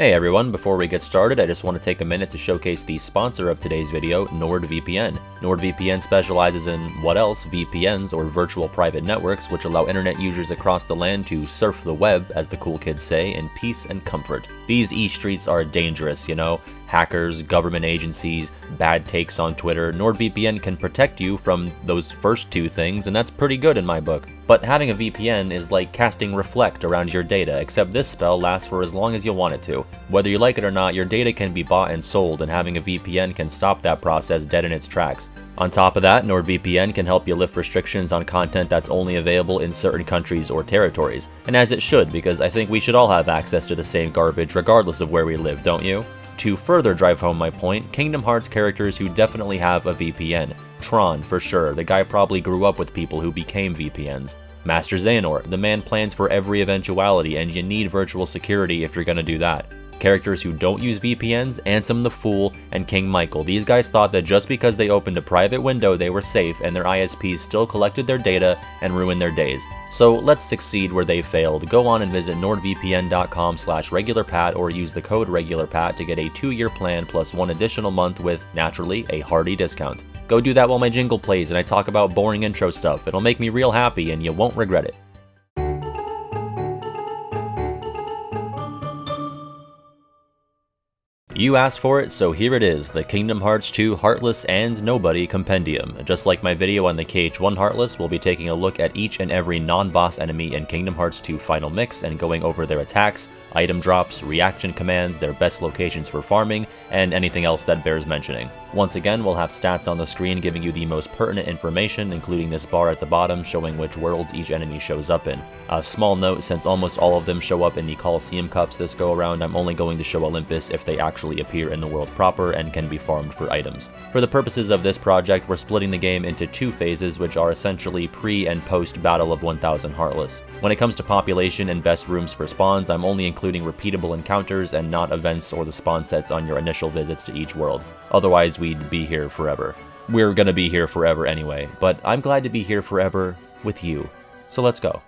Hey everyone, before we get started, I just want to take a minute to showcase the sponsor of today's video, NordVPN. NordVPN specializes in, what else, VPNs or virtual private networks which allow internet users across the land to surf the web, as the cool kids say, in peace and comfort. These e-streets are dangerous, you know, hackers, government agencies, bad takes on Twitter, NordVPN can protect you from those first two things, and that's pretty good in my book. But having a VPN is like casting Reflect around your data, except this spell lasts for as long as you want it to. Whether you like it or not, your data can be bought and sold, and having a VPN can stop that process dead in its tracks. On top of that, NordVPN can help you lift restrictions on content that's only available in certain countries or territories. And as it should, because I think we should all have access to the same garbage regardless of where we live, don't you? To further drive home my point, Kingdom Hearts characters who definitely have a VPN. Tron, for sure, the guy probably grew up with people who became VPNs. Master Xehanort, the man plans for every eventuality and you need virtual security if you're gonna do that. Characters who don't use VPNs, Ansem the Fool, and King Mickey. These guys thought that just because they opened a private window they were safe and their ISPs still collected their data and ruined their days. So let's succeed where they failed. Go on and visit nordvpn.com slash regularpat or use the code regularpat to get a two-year plan plus one additional month with, naturally, a hearty discount. Go do that while my jingle plays and I talk about boring intro stuff. It'll make me real happy and you won't regret it. You asked for it, so here it is, the Kingdom Hearts 2 Heartless and Nobody Compendium. Just like my video on the KH1 Heartless, we'll be taking a look at each and every non-boss enemy in Kingdom Hearts 2 Final Mix and going over their attacks, item drops, reaction commands, their best locations for farming, and anything else that bears mentioning. Once again, we'll have stats on the screen giving you the most pertinent information, including this bar at the bottom showing which worlds each enemy shows up in. A small note, since almost all of them show up in the Colosseum Cups this go around, I'm only going to show Olympus if they actually appear in the world proper and can be farmed for items. For the purposes of this project, we're splitting the game into two phases, which are essentially pre and post Battle of 1000 Heartless. When it comes to population and best rooms for spawns, I'm only including repeatable encounters and not events or the spawn sets on your initial visits to each world. Otherwise, we'd be here forever. We're gonna be here forever anyway, but I'm glad to be here forever with you. So let's go.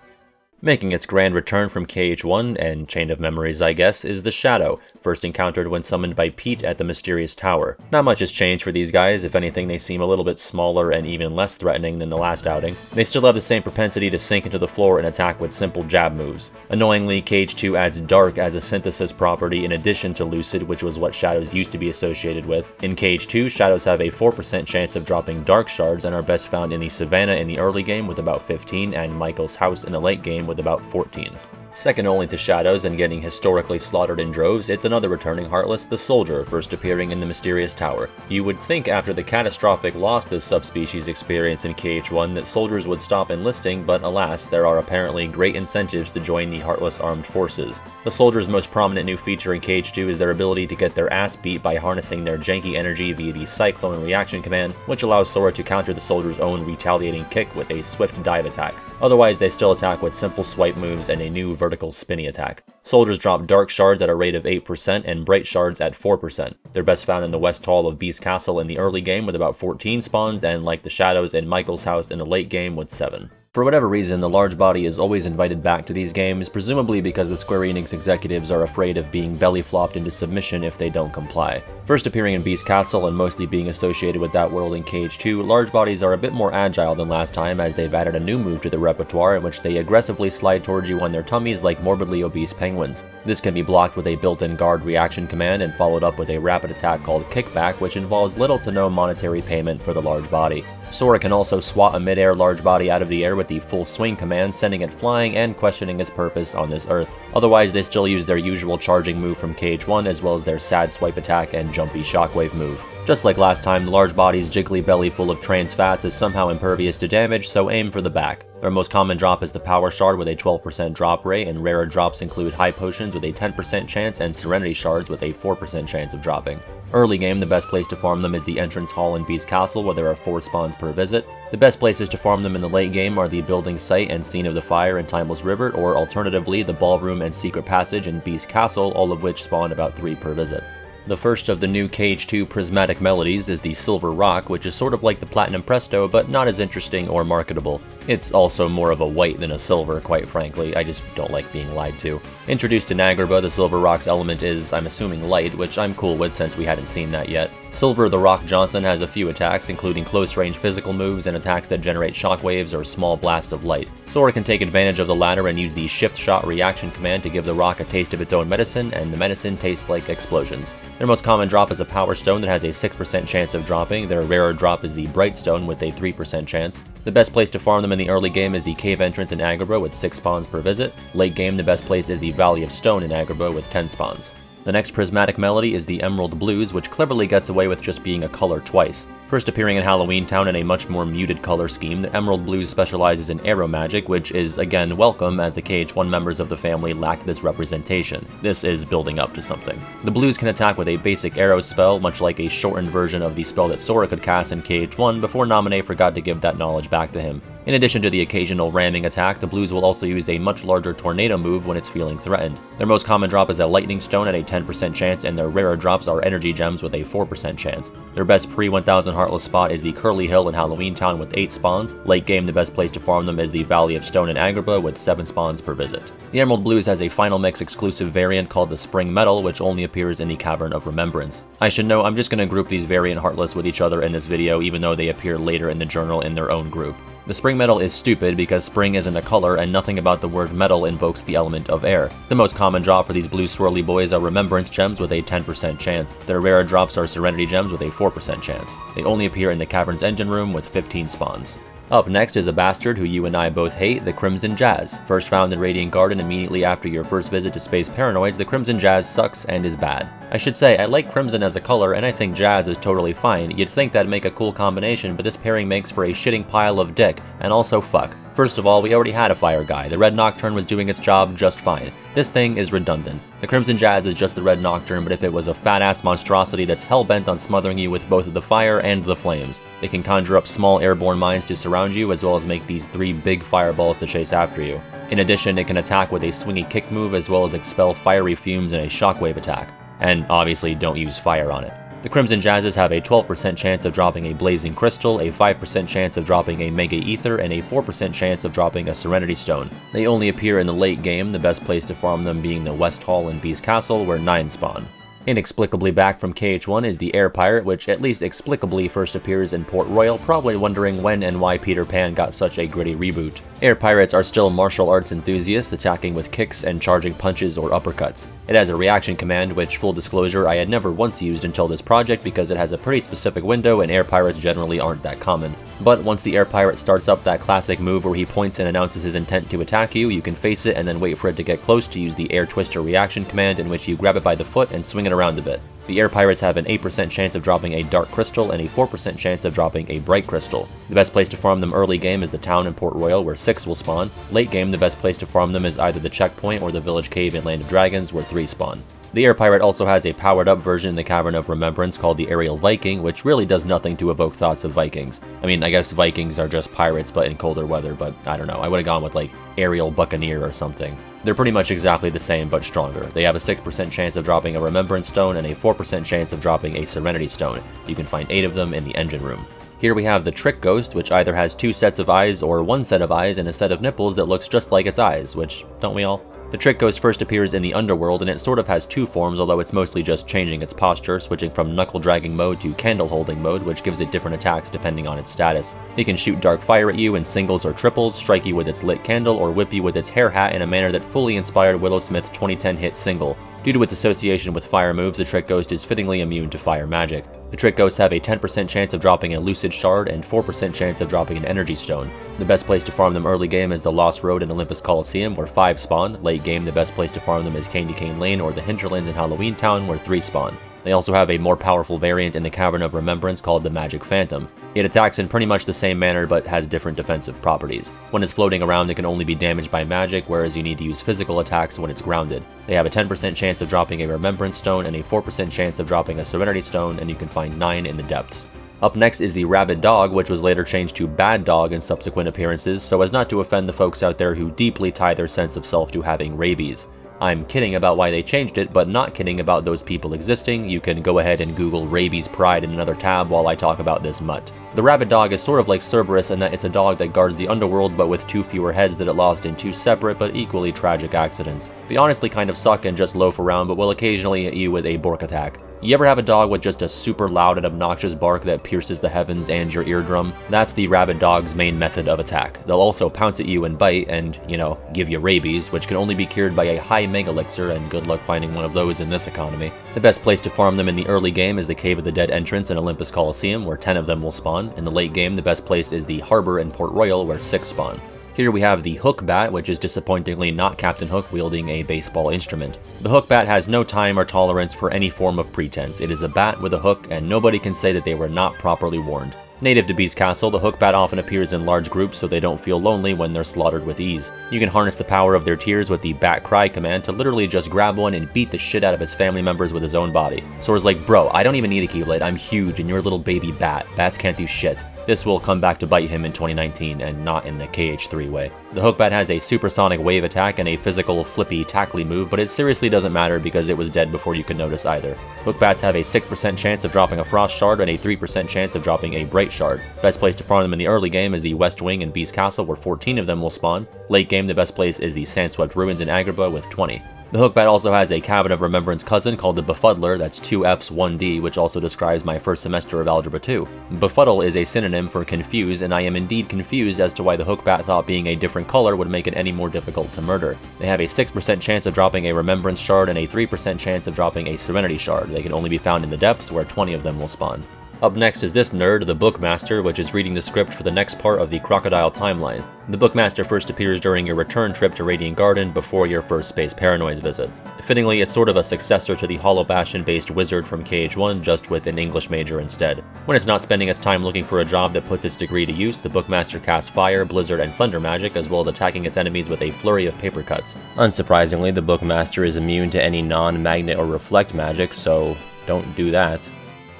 Making its grand return from KH1 and Chain of Memories, I guess, is the Shadow, first encountered when summoned by Pete at the Mysterious Tower. Not much has changed for these guys, if anything they seem a little bit smaller and even less threatening than the last outing. They still have the same propensity to sink into the floor and attack with simple jab moves. Annoyingly, KH2 adds Dark as a synthesis property in addition to Lucid, which was what Shadows used to be associated with. In KH2, Shadows have a 4% chance of dropping Dark Shards and are best found in the Savannah in the early game with about 15 and Mickey's house in the late game with about 14. Second only to Shadows and getting historically slaughtered in droves, it's another returning Heartless, the Soldier, first appearing in the Mysterious Tower. You would think after the catastrophic loss this subspecies experienced in KH1 that soldiers would stop enlisting, but alas, there are apparently great incentives to join the Heartless Armed Forces. The Soldier's most prominent new feature in KH2 is their ability to get their ass beat by harnessing their janky energy via the Cyclone reaction command, which allows Sora to counter the Soldier's own retaliating kick with a swift dive attack. Otherwise, they still attack with simple swipe moves and a new vertical spinny attack. Soldiers drop Dark Shards at a rate of 8% and Bright Shards at 4%. They're best found in the West Hall of Beast Castle in the early game with about 14 spawns and like the Shadows in Mickey's house in the late game with 7. For whatever reason, the large body is always invited back to these games, presumably because the Square Enix executives are afraid of being belly flopped into submission if they don't comply. First appearing in Beast Castle and mostly being associated with that world in KH2, large bodies are a bit more agile than last time as they've added a new move to the repertoire in which they aggressively slide towards you on their tummies like morbidly obese penguins. This can be blocked with a built-in guard reaction command and followed up with a rapid attack called Kickback, which involves little to no monetary payment for the large body. Sora can also swat a mid-air large body out of the air with the full swing command, sending it flying and questioning its purpose on this Earth. Otherwise, they still use their usual charging move from KH1 as well as their sad swipe attack and jumpy shockwave move. Just like last time, the large body's jiggly belly full of trans fats is somehow impervious to damage, so aim for the back. Their most common drop is the Power Shard with a 12% drop rate, and rarer drops include High Potions with a 10% chance and Serenity Shards with a 4% chance of dropping. Early game, the best place to farm them is the entrance hall in Beast Castle where there are 4 spawns per visit. The best places to farm them in the late game are the building site and scene of the fire in Timeless River, or alternatively the ballroom and secret passage in Beast Castle, all of which spawn about 3 per visit. The first of the new KH2 prismatic melodies is the Silver Rock, which is sort of like the Platinum Presto, but not as interesting or marketable. It's also more of a white than a silver, quite frankly, I just don't like being lied to. Introduced in Agrabah, the Silver Rock's element is, I'm assuming, light, which I'm cool with since we hadn't seen that yet. Silver the Rock Johnson has a few attacks, including close-range physical moves and attacks that generate shockwaves or small blasts of light. Sora can take advantage of the latter and use the Shift Shot reaction command to give the rock a taste of its own medicine, and the medicine tastes like explosions. Their most common drop is a Power Stone that has a 6% chance of dropping, their rarer drop is the Bright Stone with a 3% chance. The best place to farm them in the early game is the Cave Entrance in Agrabah with 6 spawns per visit. Late game, the best place is the Valley of Stone in Agrabah with 10 spawns. The next prismatic melody is the Emerald Blues, which cleverly gets away with just being a color twice. First appearing in Halloween Town in a much more muted color scheme, the Emerald Blues specializes in aero magic, which is again welcome as the KH1 members of the family lack this representation. This is building up to something. The Blues can attack with a basic aero spell, much like a shortened version of the spell that Sora could cast in KH1 before Naminé forgot to give that knowledge back to him. In addition to the occasional ramming attack, the Blues will also use a much larger tornado move when it's feeling threatened. Their most common drop is a Lightning Stone at a 10% chance, and their rarer drops are Energy Gems with a 4% chance. Their best pre-1000 Heartless spot is the Curly Hill in Halloween Town with 8 spawns. Late game, the best place to farm them is the Valley of Stone in Agrabah with 7 spawns per visit. The Emerald Blues has a Final Mix exclusive variant called the Spring Metal, which only appears in the Cavern of Remembrance. I should know I'm just going to group these variant Heartless with each other in this video, even though they appear later in the journal in their own group. The spring metal is stupid because spring isn't a color and nothing about the word metal invokes the element of air. The most common drop for these blue swirly boys are Remembrance Gems with a 10% chance. Their rarer drops are Serenity Gems with a 4% chance. They only appear in the Cavern's engine room with 15 spawns. Up next is a bastard who you and I both hate, the Crimson Jazz. First found in Radiant Garden immediately after your first visit to Space Paranoids, the Crimson Jazz sucks and is bad. I should say, I like Crimson as a color and I think Jazz is totally fine. You'd think that'd make a cool combination, but this pairing makes for a shitting pile of dick, and also fuck. First of all, we already had a fire guy. The Red Nocturne was doing its job just fine. This thing is redundant. The Crimson Jazz is just the Red Nocturne, but if it was a fat-ass monstrosity that's hell-bent on smothering you with both the fire and the flames. It can conjure up small airborne mines to surround you, as well as make these three big fireballs to chase after you. In addition, it can attack with a swingy kick move, as well as expel fiery fumes in a shockwave attack. And obviously don't use fire on it. The Crimson Jazzes have a 12% chance of dropping a Blazing Crystal, a 5% chance of dropping a Mega Ether, and a 4% chance of dropping a Serenity Stone. They only appear in the late game, the best place to farm them being the West Hall and Beast Castle, where 9 spawn. Inexplicably back from KH1 is the Air Pirate, which at least explicably first appears in Port Royal, probably wondering when and why Peter Pan got such a gritty reboot. Air Pirates are still martial arts enthusiasts, attacking with kicks and charging punches or uppercuts. It has a reaction command, which, full disclosure, I had never once used until this project because it has a pretty specific window and Air Pirates generally aren't that common. But once the Air Pirate starts up that classic move where he points and announces his intent to attack you, you can face it and then wait for it to get close to use the Air Twister reaction command in which you grab it by the foot and swing it around a bit. The Air Pirates have an 8% chance of dropping a Dark Crystal and a 4% chance of dropping a Bright Crystal. The best place to farm them early game is the town in Port Royal where 6 will spawn. Late game, the best place to farm them is either the checkpoint or the village cave in Land of Dragons where 3 spawn. The Air Pirate also has a powered up version in the Cavern of Remembrance called the Aerial Viking, which really does nothing to evoke thoughts of Vikings. I mean, I guess Vikings are just pirates but in colder weather, but I don't know, I would have gone with like Aerial Buccaneer or something. They're pretty much exactly the same but stronger. They have a 6% chance of dropping a Remembrance Stone and a 4% chance of dropping a Serenity Stone. You can find 8 of them in the engine room. Here we have the Trick Ghost, which either has two sets of eyes or one set of eyes and a set of nipples that looks just like its eyes, which, don't we all? The Trick Ghost first appears in the Underworld, and it sort of has two forms, although it's mostly just changing its posture, switching from knuckle dragging mode to candle holding mode, which gives it different attacks depending on its status. It can shoot dark fire at you in singles or triples, strike you with its lit candle, or whip you with its hair hat in a manner that fully inspired Willow Smith's 2010 hit single. Due to its association with fire moves, the Trick Ghost is fittingly immune to fire magic. The Trick Ghosts have a 10% chance of dropping a Lucid Shard and 4% chance of dropping an Energy Stone. The best place to farm them early game is the Lost Road in Olympus Coliseum, where 5 spawn. Late game, the best place to farm them is Candy Cane Lane or the Hinterlands in Halloween Town, where 3 spawn. They also have a more powerful variant in the Cavern of Remembrance called the Magic Phantom. It attacks in pretty much the same manner but has different defensive properties. When it's floating around it can only be damaged by magic, whereas you need to use physical attacks when it's grounded. They have a 10% chance of dropping a Remembrance Stone and a 4% chance of dropping a Serenity Stone, and you can find 9 in the depths. Up next is the Rabid Dog, which was later changed to Bad Dog in subsequent appearances, so as not to offend the folks out there who deeply tie their sense of self to having rabies. I'm kidding about why they changed it, but not kidding about those people existing. You can go ahead and Google Rabies Pride in another tab while I talk about this mutt. The rabid dog is sort of like Cerberus in that it's a dog that guards the underworld but with two fewer heads that it lost in two separate but equally tragic accidents. They honestly kind of suck and just loaf around but will occasionally hit you with a bork attack. You ever have a dog with just a super loud and obnoxious bark that pierces the heavens and your eardrum? That's the rabid dog's main method of attack. They'll also pounce at you and bite and, you know, give you rabies, which can only be cured by a high mega elixir, and good luck finding one of those in this economy. The best place to farm them in the early game is the Cave of the Dead entrance in Olympus Coliseum, where 10 of them will spawn. In the late game, the best place is the Harbor in Port Royal, where 6 spawn. Here we have the Hook Bat, which is disappointingly not Captain Hook wielding a baseball instrument. The Hook Bat has no time or tolerance for any form of pretense. It is a bat with a hook, and nobody can say that they were not properly warned. Native to Beast Castle, the hook bat often appears in large groups so they don't feel lonely when they're slaughtered with ease. You can harness the power of their tears with the Bat Cry command to literally just grab one and beat the shit out of its family members with his own body. Sora's like, bro, I don't even need a Keyblade, I'm huge and you're a little baby bat. Bats can't do shit. This will come back to bite him in 2019 and not in the KH3 way. The Hookbat has a supersonic wave attack and a physical flippy tackly move, but it seriously doesn't matter because it was dead before you could notice either. Hookbats have a 6% chance of dropping a Frost Shard and a 3% chance of dropping a Bright Shard. Best place to farm them in the early game is the West Wing and Beast Castle where 14 of them will spawn. Late game the best place is the Sandswept Ruins in Agrabah with 20. The Hookbat also has a Cavern of Remembrance cousin called the Befuddler, that's 2 Fs 1D, which also describes my first semester of Algebra 2. Befuddle is a synonym for confuse, and I am indeed confused as to why the Hookbat thought being a different color would make it any more difficult to murder. They have a 6% chance of dropping a Remembrance Shard and a 3% chance of dropping a Serenity Shard. They can only be found in the depths, where 20 of them will spawn. Up next is this nerd, the Bookmaster, which is reading the script for the next part of the Crocodile timeline. The Bookmaster first appears during your return trip to Radiant Garden before your first Space Paranoids visit. Fittingly, it's sort of a successor to the Hollow Bastion-based wizard from KH1, just with an English major instead. When it's not spending its time looking for a job that puts its degree to use, the Bookmaster casts Fire, Blizzard, and Thunder magic, as well as attacking its enemies with a flurry of paper cuts. Unsurprisingly, the Bookmaster is immune to any non-magnet or reflect magic, so don't do that.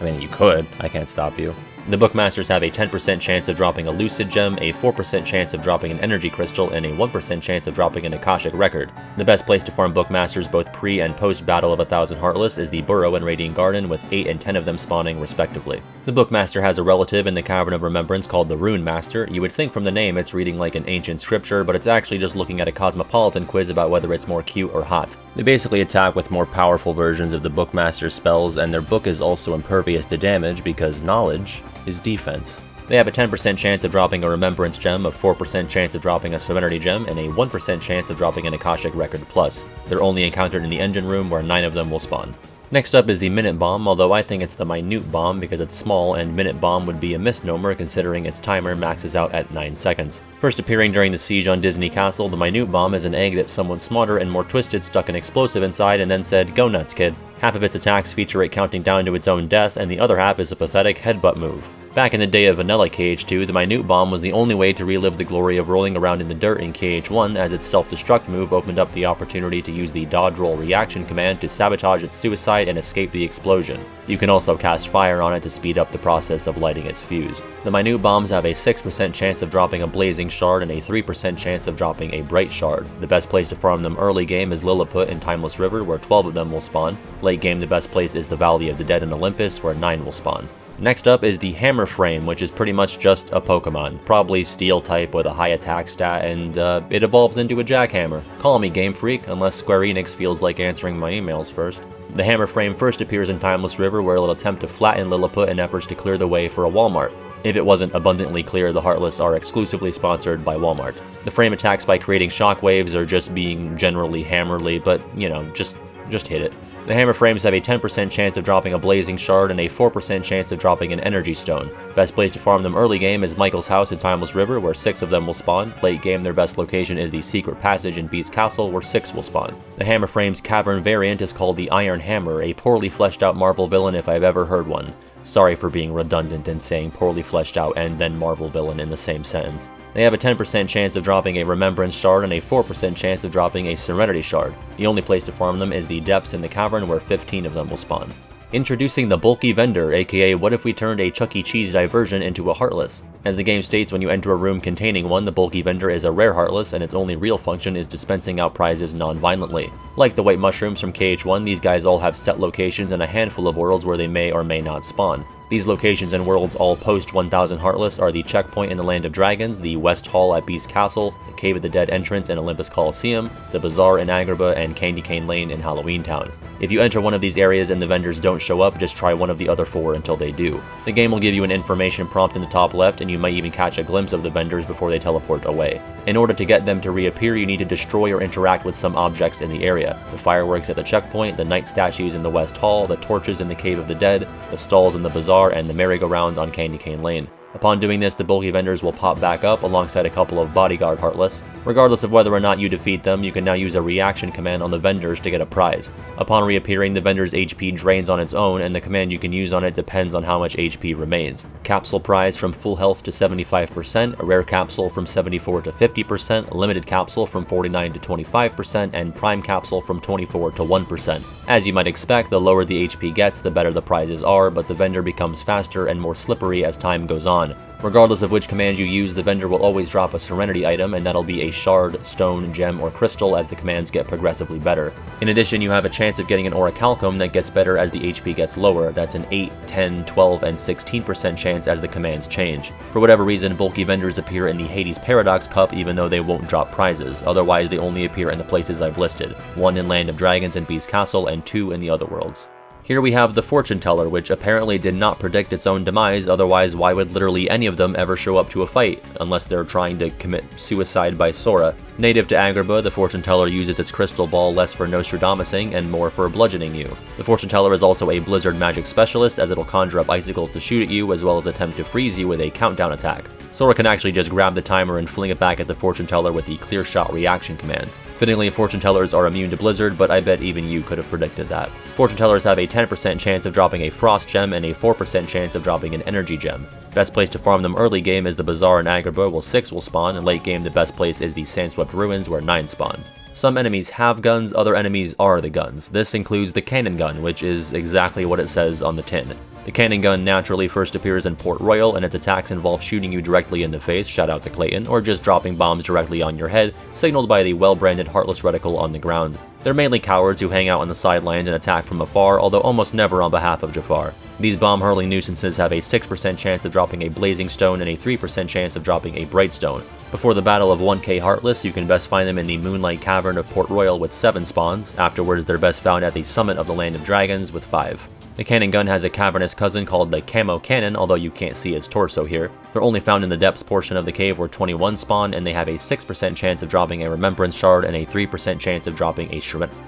I mean, you could. I can't stop you. The Bookmasters have a 10% chance of dropping a Lucid Gem, a 4% chance of dropping an Energy Crystal, and a 1% chance of dropping an Akashic Record. The best place to farm Bookmasters both pre- and post-Battle of a Thousand Heartless is the Borough and Radiant Garden, with 8 and 10 of them spawning respectively. The Bookmaster has a relative in the Cavern of Remembrance called the Rune Master. You would think from the name it's reading like an ancient scripture, but it's actually just looking at a cosmopolitan quiz about whether it's more cute or hot. They basically attack with more powerful versions of the Bookmaster's spells, and their book is also impervious to damage because knowledge is defense. They have a 10% chance of dropping a Remembrance Gem, a 4% chance of dropping a Serenity Gem, and a 1% chance of dropping an Akashic Record Plus. They're only encountered in the engine room where 9 of them will spawn. Next up is the Minute Bomb, although I think it's the Minute Bomb because it's small and Minute Bomb would be a misnomer considering its timer maxes out at 9 seconds. First appearing during the siege on Disney Castle, the Minute Bomb is an egg that someone smarter and more twisted stuck an explosive inside and then said, go nuts kid. Half of its attacks feature it counting down to its own death, and the other half is a pathetic headbutt move. Back in the day of Vanilla KH2, the Minute Bomb was the only way to relive the glory of rolling around in the dirt in KH1 as its self-destruct move opened up the opportunity to use the dodge roll reaction command to sabotage its suicide and escape the explosion. You can also cast fire on it to speed up the process of lighting its fuse. The Minute Bombs have a 6% chance of dropping a Blazing Shard and a 3% chance of dropping a Bright Shard. The best place to farm them early game is Lilliput in Timeless River where 12 of them will spawn. Late game the best place is the Valley of the Dead in Olympus where 9 will spawn. Next up is the Hammer Frame, which is pretty much just a Pokemon. Probably Steel type with a high attack stat, and uh, it evolves into a Jackhammer. Call me Game Freak, unless Square Enix feels like answering my emails first. The Hammer Frame first appears in Timeless River, where it'll attempt to flatten Lilliput in efforts to clear the way for a Walmart. If it wasn't abundantly clear, the Heartless are exclusively sponsored by Walmart. The frame attacks by creating shockwaves or just being generally hammerly, but, you know, just, just hit it. The hammer frames have a 10% chance of dropping a Blazing Shard and a 4% chance of dropping an Energy Stone. Best place to farm them early game is Mickey's house in Timeless River, where 6 of them will spawn. Late game, their best location is the Secret Passage in Beast Castle, where 6 will spawn. The hammer frame's cavern variant is called the Iron Hammer, a poorly fleshed out Marvel villain if I've ever heard one. Sorry for being redundant and saying poorly fleshed out and then Marvel villain in the same sentence. They have a 10% chance of dropping a Remembrance Shard and a 4% chance of dropping a Serenity Shard. The only place to farm them is the depths in the cavern where 15 of them will spawn. Introducing the Bulky Vendor, aka what if we turned a Chuck E. Cheese diversion into a Heartless? As the game states, when you enter a room containing one, the Bulky Vendor is a rare Heartless, and its only real function is dispensing out prizes non-violently. Like the White Mushrooms from KH1, these guys all have set locations and a handful of worlds where they may or may not spawn. These locations and worlds all post 1000 Heartless are the Checkpoint in the Land of Dragons, the West Hall at Beast Castle, the Cave of the Dead entrance in Olympus Coliseum, the Bazaar in Agrabah, and Candy Cane Lane in Halloween Town. If you enter one of these areas and the vendors don't show up, just try one of the other four until they do. The game will give you an information prompt in the top left, and you might even catch a glimpse of the vendors before they teleport away. In order to get them to reappear, you need to destroy or interact with some objects in the area. The fireworks at the checkpoint, the knight statues in the West Hall, the torches in the Cave of the Dead, the stalls in the bazaar, and the merry-go-round on Candy Cane Lane. Upon doing this, the bulky vendors will pop back up alongside a couple of bodyguard Heartless. Regardless of whether or not you defeat them, you can now use a reaction command on the vendors to get a prize. Upon reappearing, the vendor's HP drains on its own, and the command you can use on it depends on how much HP remains. Capsule prize from full health to 75%, a rare capsule from 74 to 50%, a limited capsule from 49 to 25%, and prime capsule from 24 to 1%. As you might expect, the lower the HP gets, the better the prizes are, but the vendor becomes faster and more slippery as time goes on. Regardless of which command you use, the vendor will always drop a Serenity item, and that'll be a shard, stone, gem, or crystal as the commands get progressively better. In addition, you have a chance of getting an Orichalcum that gets better as the HP gets lower. That's an 8, 10, 12, and 16% chance as the commands change. For whatever reason, bulky vendors appear in the Hades Paradox Cup even though they won't drop prizes, otherwise they only appear in the places I've listed, one in Land of Dragons and Beast Castle, and two in the other worlds. Here we have the Fortune Teller, which apparently did not predict its own demise, otherwise why would literally any of them ever show up to a fight, unless they're trying to commit suicide by Sora. Native to Agrabah, the Fortune Teller uses its crystal ball less for Nostradamusing and more for bludgeoning you. The Fortune Teller is also a blizzard magic specialist, as it'll conjure up icicles to shoot at you, as well as attempt to freeze you with a countdown attack. Sora can actually just grab the timer and fling it back at the Fortune Teller with the Clear Shot reaction command. Fittingly, fortune tellers are immune to Blizzard, but I bet even you could have predicted that. Fortune tellers have a 10% chance of dropping a Frost gem and a 4% chance of dropping an Energy gem. Best place to farm them early game is the Bazaar in Agrabah where 6 will spawn, and late game the best place is the Sandswept Ruins where 9 spawn. Some enemies have guns, other enemies are the guns. This includes the cannon gun, which is exactly what it says on the tin. The cannon gun naturally first appears in Port Royal, and its attacks involve shooting you directly in the face, shout out to Clayton, or just dropping bombs directly on your head, signaled by the well-branded Heartless Reticle on the ground. They're mainly cowards who hang out on the sidelines and attack from afar, although almost never on behalf of Jafar. These bomb-hurling nuisances have a 6% chance of dropping a Blazing Stone and a 3% chance of dropping a Bright Stone. Before the Battle of 1k Heartless, you can best find them in the Moonlight Cavern of Port Royal with 7 spawns, afterwards they're best found at the summit of the Land of Dragons with 5. The cannon gun has a cavernous cousin called the Camo Cannon, although you can't see its torso here. They're only found in the depths portion of the cave where 21 spawn, and they have a 6% chance of dropping a Remembrance Shard and a 3% chance of dropping a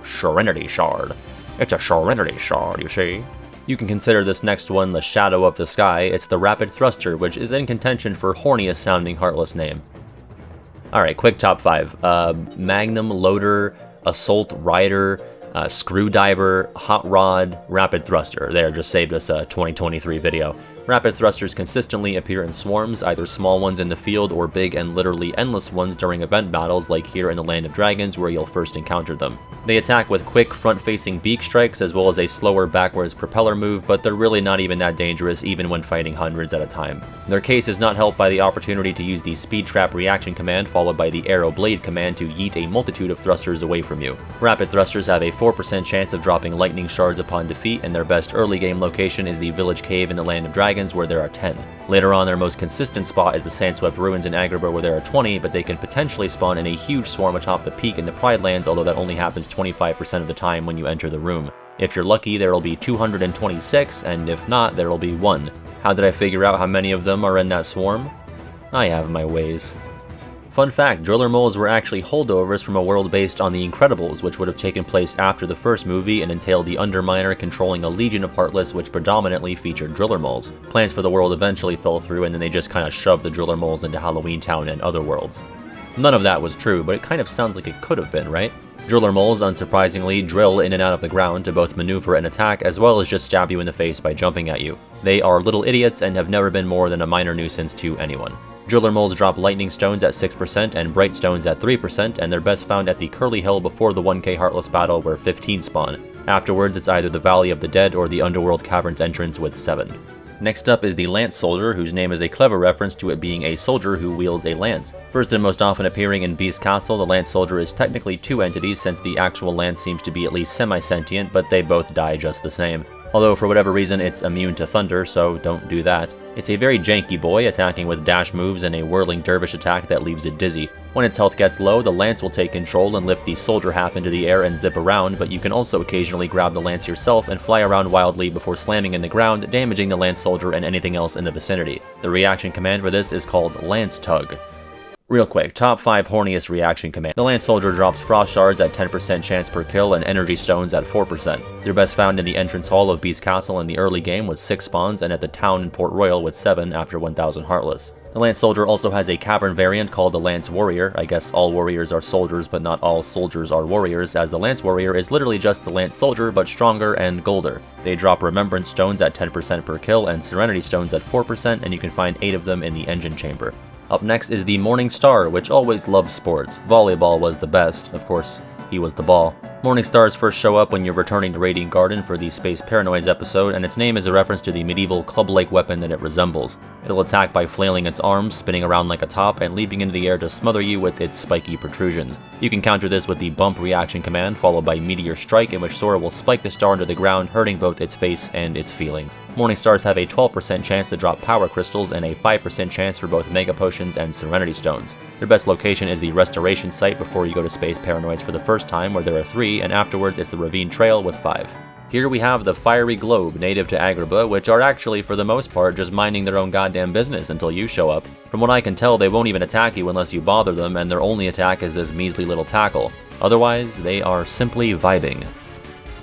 Serenity Shard. It's a Serenity Shard, you see. You can consider this next one the Shadow of the Sky. It's the Rapid Thruster, which is in contention for horniest sounding Heartless name. Alright, quick top 5. Uh, Magnum, Loader, Assault Rider, uh, Screwdriver, Hot Rod, Rapid Thruster. There, just saved us a 2023 video. Rapid thrusters consistently appear in swarms, either small ones in the field or big and literally endless ones during event battles like here in the Land of Dragons where you'll first encounter them. They attack with quick front-facing beak strikes as well as a slower backwards propeller move, but they're really not even that dangerous even when fighting hundreds at a time. Their case is not helped by the opportunity to use the Speed Trap reaction command followed by the Arrow Blade command to yeet a multitude of thrusters away from you. Rapid thrusters have a 4% chance of dropping lightning shards upon defeat, and their best early game location is the Village Cave in the Land of Dragons where there are 10. Later on, their most consistent spot is the Sandswept Ruins in Agrabah where there are 20, but they can potentially spawn in a huge swarm atop the peak in the Pride Lands, although that only happens 25% of the time when you enter the room. If you're lucky, there will be 226, and if not, there will be 1. How did I figure out how many of them are in that swarm? I have my ways. Fun fact, driller moles were actually holdovers from a world based on The Incredibles, which would have taken place after the first movie and entailed the Underminer controlling a legion of Heartless which predominantly featured driller moles. Plans for the world eventually fell through and then they just kinda shoved the driller moles into Halloween Town and other worlds. None of that was true, but it kind of sounds like it could have been, right? Driller moles, unsurprisingly, drill in and out of the ground to both maneuver and attack, as well as just stab you in the face by jumping at you. They are little idiots and have never been more than a minor nuisance to anyone. Driller moles drop lightning stones at 6% and bright stones at 3%, and they're best found at the Curly Hill before the 1k Heartless battle where 15 spawn. Afterwards, it's either the Valley of the Dead or the Underworld Caverns entrance with 7. Next up is the Lance Soldier, whose name is a clever reference to it being a soldier who wields a lance. First and most often appearing in Beast Castle, the Lance Soldier is technically two entities since the actual lance seems to be at least semi-sentient, but they both die just the same. Although for whatever reason it's immune to thunder, so don't do that. It's a very janky boy, attacking with dash moves and a whirling dervish attack that leaves it dizzy. When its health gets low, the lance will take control and lift the soldier half into the air and zip around, but you can also occasionally grab the lance yourself and fly around wildly before slamming in the ground, damaging the lance soldier and anything else in the vicinity. The reaction command for this is called Lance Tug. Real quick, top 5 horniest reaction command. The Lance Soldier drops Frost Shards at 10% chance per kill and Energy Stones at 4%. They're best found in the entrance hall of Beast Castle in the early game with 6 spawns and at the town in Port Royal with 7 after 1000 Heartless. The Lance Soldier also has a cavern variant called the Lance Warrior. I guess all warriors are soldiers, but not all soldiers are warriors, as the Lance Warrior is literally just the Lance Soldier, but stronger and golder. They drop Remembrance Stones at 10% per kill and Serenity Stones at 4%, and you can find 8 of them in the engine chamber. Up next is the Morning Star, which always loves sports. Volleyball was the best, of course, he was the ball. Morning Stars first show up when you're returning to Radiant Garden for the Space Paranoids episode, and its name is a reference to the medieval club-like weapon that it resembles. It'll attack by flailing its arms, spinning around like a top, and leaping into the air to smother you with its spiky protrusions. You can counter this with the Bump reaction command, followed by Meteor Strike, in which Sora will spike the star into the ground, hurting both its face and its feelings. Morning Stars have a 12% chance to drop Power Crystals and a 5% chance for both Mega Potions and Serenity Stones. Their best location is the Restoration site before you go to Space Paranoids for the first time, where there are 3, and afterwards it's the Ravine Trail with 5. Here we have the Fiery Globe, native to Agrabah, which are actually, for the most part, just minding their own goddamn business until you show up. From what I can tell, they won't even attack you unless you bother them, and their only attack is this measly little tackle. Otherwise, they are simply vibing.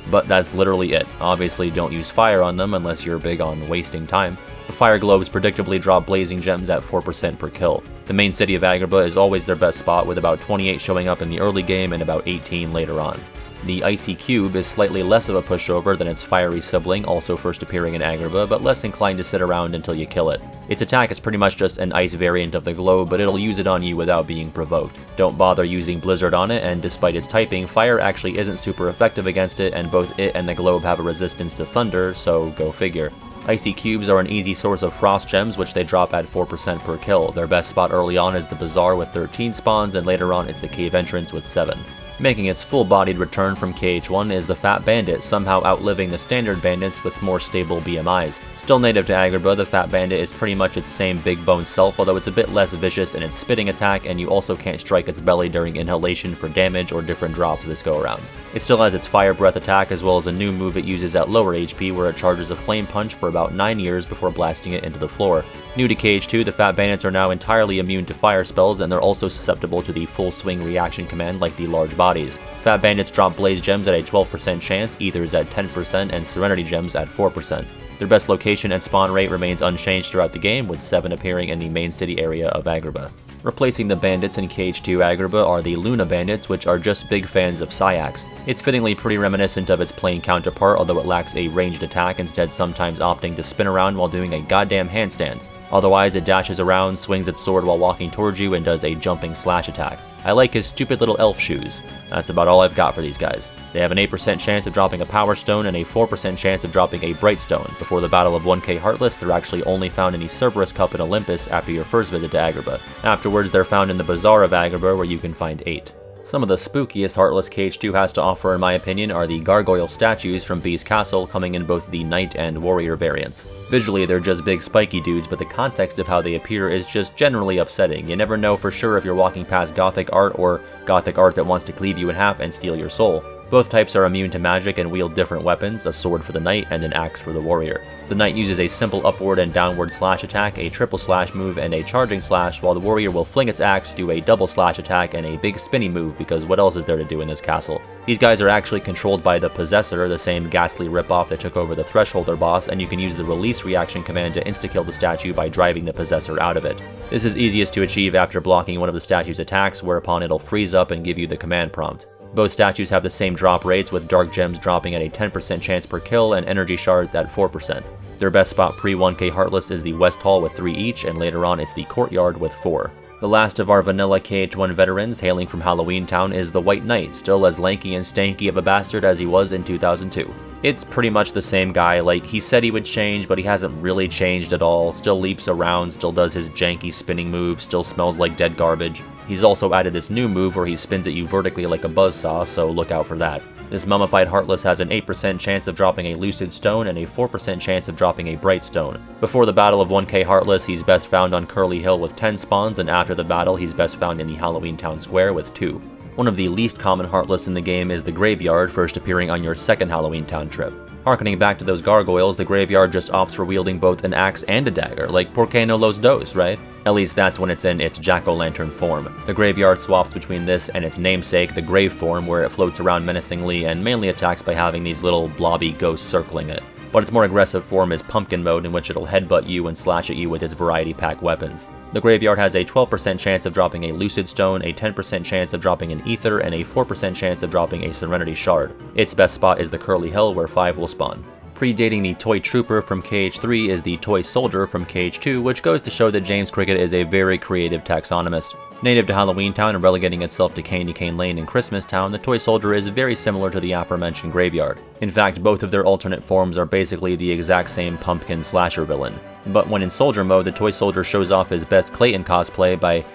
But that's literally it. Obviously, don't use fire on them unless you're big on wasting time. The fire globes predictably drop blazing gems at 4% per kill. The main city of Agrabah is always their best spot with about 28 showing up in the early game and about 18 later on. The Icy Cube is slightly less of a pushover than its fiery sibling, also first appearing in Agrabah, but less inclined to sit around until you kill it. Its attack is pretty much just an ice variant of the globe, but it'll use it on you without being provoked. Don't bother using Blizzard on it, and despite its typing, fire actually isn't super effective against it, and both it and the globe have a resistance to thunder, so go figure. Icy Cubes are an easy source of Frost Gems, which they drop at 4% per kill. Their best spot early on is the Bazaar with 13 spawns, and later on it's the Cave Entrance with 7. Making its full-bodied return from KH1 is the Fat Bandit, somehow outliving the standard bandits with more stable BMIs. Still native to Agrabah, the Fat Bandit is pretty much its same big bone self, although it's a bit less vicious in its spitting attack, and you also can't strike its belly during inhalation for damage or different drops this go around. It still has its Fire Breath attack as well as a new move it uses at lower HP where it charges a Flame Punch for about 9 years before blasting it into the floor. New to KH2, the Fat Bandits are now entirely immune to fire spells and they're also susceptible to the full swing reaction command like the large bodies. Fat Bandits drop Blaze Gems at a 12% chance, Ethers at 10%, and Serenity Gems at 4%. Their best location and spawn rate remains unchanged throughout the game, with 7 appearing in the main city area of Agrabah. Replacing the bandits in KH2 Agrabah are the Luna bandits, which are just big fans of Saïx. It's fittingly pretty reminiscent of its plain counterpart, although it lacks a ranged attack, instead sometimes opting to spin around while doing a goddamn handstand. Otherwise, it dashes around, swings its sword while walking towards you, and does a jumping slash attack. I like his stupid little elf shoes. That's about all I've got for these guys. They have an 8% chance of dropping a Power Stone and a 4% chance of dropping a Bright Stone. Before the Battle of 1k Heartless, they're actually only found in the Cerberus Cup in Olympus after your first visit to Agrabah. Afterwards, they're found in the Bazaar of Agrabah where you can find 8. Some of the spookiest Heartless KH2 has to offer in my opinion are the gargoyle statues from Beast Castle coming in both the Knight and Warrior variants. Visually they're just big spiky dudes, but the context of how they appear is just generally upsetting. You never know for sure if you're walking past gothic art or gothic art that wants to cleave you in half and steal your soul. Both types are immune to magic and wield different weapons, a sword for the knight and an axe for the warrior. The knight uses a simple upward and downward slash attack, a triple slash move, and a charging slash, while the warrior will fling its axe, to do a double slash attack, and a big spinny move, because what else is there to do in this castle? These guys are actually controlled by the Possessor, the same ghastly ripoff that took over the Thresholder boss, and you can use the release reaction command to insta-kill the statue by driving the Possessor out of it. This is easiest to achieve after blocking one of the statue's attacks, whereupon it'll freeze up and give you the command prompt. Both statues have the same drop rates, with Dark Gems dropping at a 10% chance per kill and Energy Shards at 4%. Their best spot pre-1k Heartless is the West Hall with 3 each, and later on it's the Courtyard with 4. The last of our vanilla KH1 veterans hailing from Halloween Town is the Wight Knight, still as lanky and stanky of a bastard as he was in 2002. It's pretty much the same guy, like he said he would change, but he hasn't really changed at all, still leaps around, still does his janky spinning move, still smells like dead garbage. He's also added this new move where he spins at you vertically like a buzzsaw, so look out for that. This Mummified Heartless has an 8% chance of dropping a Lucid Stone and a 4% chance of dropping a Bright Stone. Before the Battle of 1k Heartless, he's best found on Curly Hill with 10 spawns, and after the battle, he's best found in the Halloween Town Square with 2. One of the least common Heartless in the game is the Graveyard, first appearing on your second Halloween Town trip. Harkening back to those gargoyles, the graveyard just opts for wielding both an axe and a dagger, like Por no los dos, right? At least that's when it's in its jack-o'-lantern form. The graveyard swaps between this and its namesake, the grave form, where it floats around menacingly and mainly attacks by having these little blobby ghosts circling it but its more aggressive form is Pumpkin Mode in which it'll headbutt you and slash at you with its Variety Pack weapons. The Graveyard has a 12% chance of dropping a Lucid Stone, a 10% chance of dropping an Ether, and a 4% chance of dropping a Serenity Shard. Its best spot is the Curly Hill where 5 will spawn. Predating the Toy Trooper from KH3 is the Toy Soldier from KH2, which goes to show that Jiminy Cricket is a very creative taxonomist. Native to Halloween Town and relegating itself to Candy Cane Lane and Christmas Town, the Toy Soldier is very similar to the aforementioned Graveyard. In fact, both of their alternate forms are basically the exact same pumpkin slasher villain. But when in Soldier mode, the Toy Soldier shows off his best Clayton cosplay by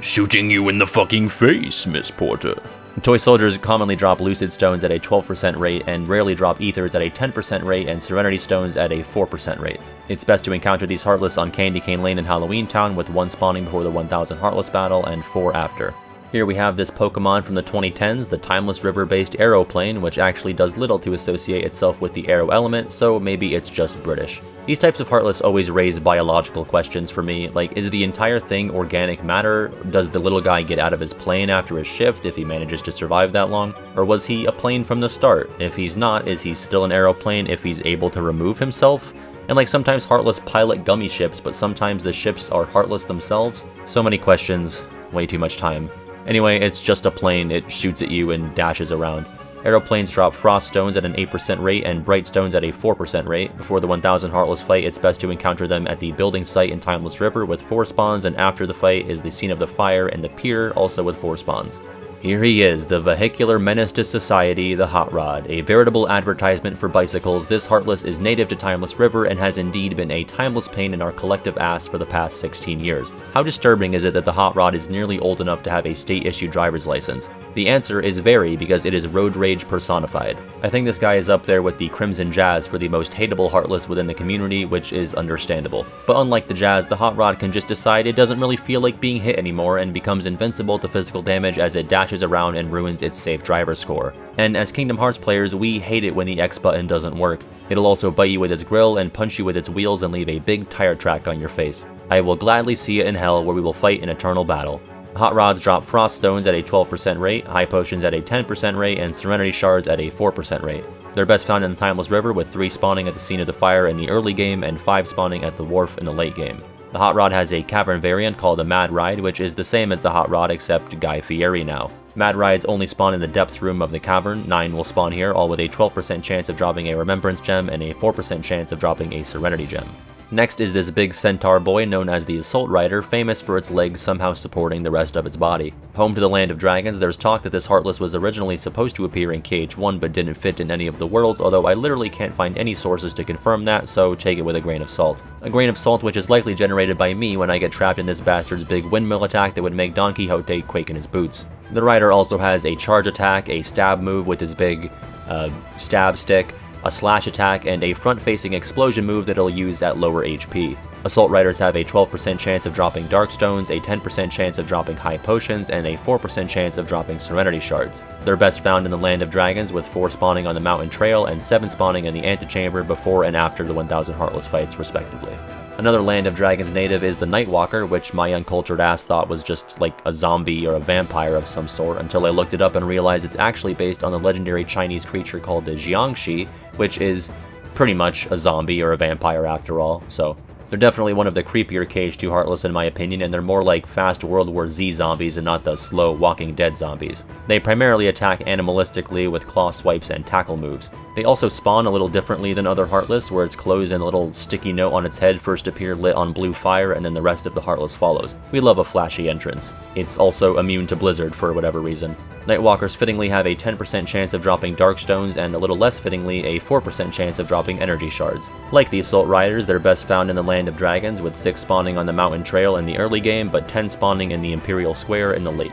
shooting you in the fucking face, Miss Porter. Toy soldiers commonly drop lucid stones at a 12% rate and rarely drop ethers at a 10% rate and serenity stones at a 4% rate. It's best to encounter these Heartless on Candy Cane Lane in Halloween Town with one spawning before the 1000 Heartless battle and four after. Here we have this Pokemon from the 2010s, the Timeless River-based Aeroplane, which actually does little to associate itself with the Aero element, so maybe it's just British. These types of Heartless always raise biological questions for me, like is the entire thing organic matter? Does the little guy get out of his plane after his shift if he manages to survive that long? Or was he a plane from the start? If he's not, is he still an aeroplane if he's able to remove himself? And like sometimes Heartless pilot gummy ships, but sometimes the ships are Heartless themselves? So many questions, way too much time. Anyway, it's just a plane, it shoots at you and dashes around. Aeroplanes drop Frost Stones at an 8% rate and Bright Stones at a 4% rate. Before the 1000 Heartless fight, it's best to encounter them at the building site in Timeless River with 4 spawns, and after the fight is the scene of the fire and the pier, also with 4 spawns. Here he is, the vehicular menace to society, the Hot Rod. A veritable advertisement for bicycles, this Heartless is native to Timeless River and has indeed been a timeless pain in our collective ass for the past 16 years. How disturbing is it that the Hot Rod is nearly old enough to have a state-issued driver's license? The answer is very because it is road rage personified. I think this guy is up there with the Crimson Jazz for the most hateable Heartless within the community, which is understandable. But unlike the Jazz, the Hot Rod can just decide it doesn't really feel like being hit anymore and becomes invincible to physical damage as it dashes around and ruins its safe driver score. And as Kingdom Hearts players, we hate it when the X button doesn't work. It'll also bite you with its grill and punch you with its wheels and leave a big tire track on your face. I will gladly see it in hell where we will fight an eternal battle. Hot Rods drop Frost Stones at a 12% rate, High Potions at a 10% rate, and Serenity Shards at a 4% rate. They're best found in the Timeless River with 3 spawning at the scene of the fire in the early game and 5 spawning at the wharf in the late game. The Hot Rod has a cavern variant called the Mad Ride, which is the same as the Hot Rod except Guy Fieri now. Mad Rides only spawn in the depths room of the cavern, 9 will spawn here, all with a 12% chance of dropping a Remembrance Gem and a 4% chance of dropping a Serenity Gem. Next is this big centaur boy known as the Assault Rider, famous for its legs somehow supporting the rest of its body. Home to the Land of Dragons, there's talk that this Heartless was originally supposed to appear in KH1 but didn't fit in any of the worlds, although I literally can't find any sources to confirm that, so take it with a grain of salt. A grain of salt which is likely generated by me when I get trapped in this bastard's big windmill attack that would make Don Quixote quake in his boots. The rider also has a charge attack, a stab move with his big uh, stab stick, a slash attack, and a front-facing explosion move that it'll use at lower HP. Assault Riders have a 12% chance of dropping Dark Stones, a 10% chance of dropping High Potions, and a 4% chance of dropping Serenity Shards. They're best found in the Land of Dragons, with 4 spawning on the Mountain Trail and 7 spawning in the Antechamber before and after the 1000 Heartless fights, respectively. Another Land of Dragons native is the Nightwalker, which my uncultured ass thought was just like a zombie or a vampire of some sort until I looked it up and realized it's actually based on the legendary Chinese creature called the Jiangshi, which is pretty much a zombie or a vampire after all, so they're definitely one of the creepier KH2 Heartless in my opinion, and they're more like fast World War Z zombies and not the slow Walking Dead zombies. They primarily attack animalistically with claw swipes and tackle moves. They also spawn a little differently than other Heartless, where its clothes and a little sticky note on its head first appear lit on blue fire and then the rest of the Heartless follows. We love a flashy entrance. It's also immune to Blizzard for whatever reason. Nightwalkers fittingly have a 10% chance of dropping Dark Stones and a little less fittingly a 4% chance of dropping Energy Shards. Like the Assault Riders, they're best found in the Land of Dragons, with 6 spawning on the Mountain Trail in the early game, but 10 spawning in the Imperial Square in the late.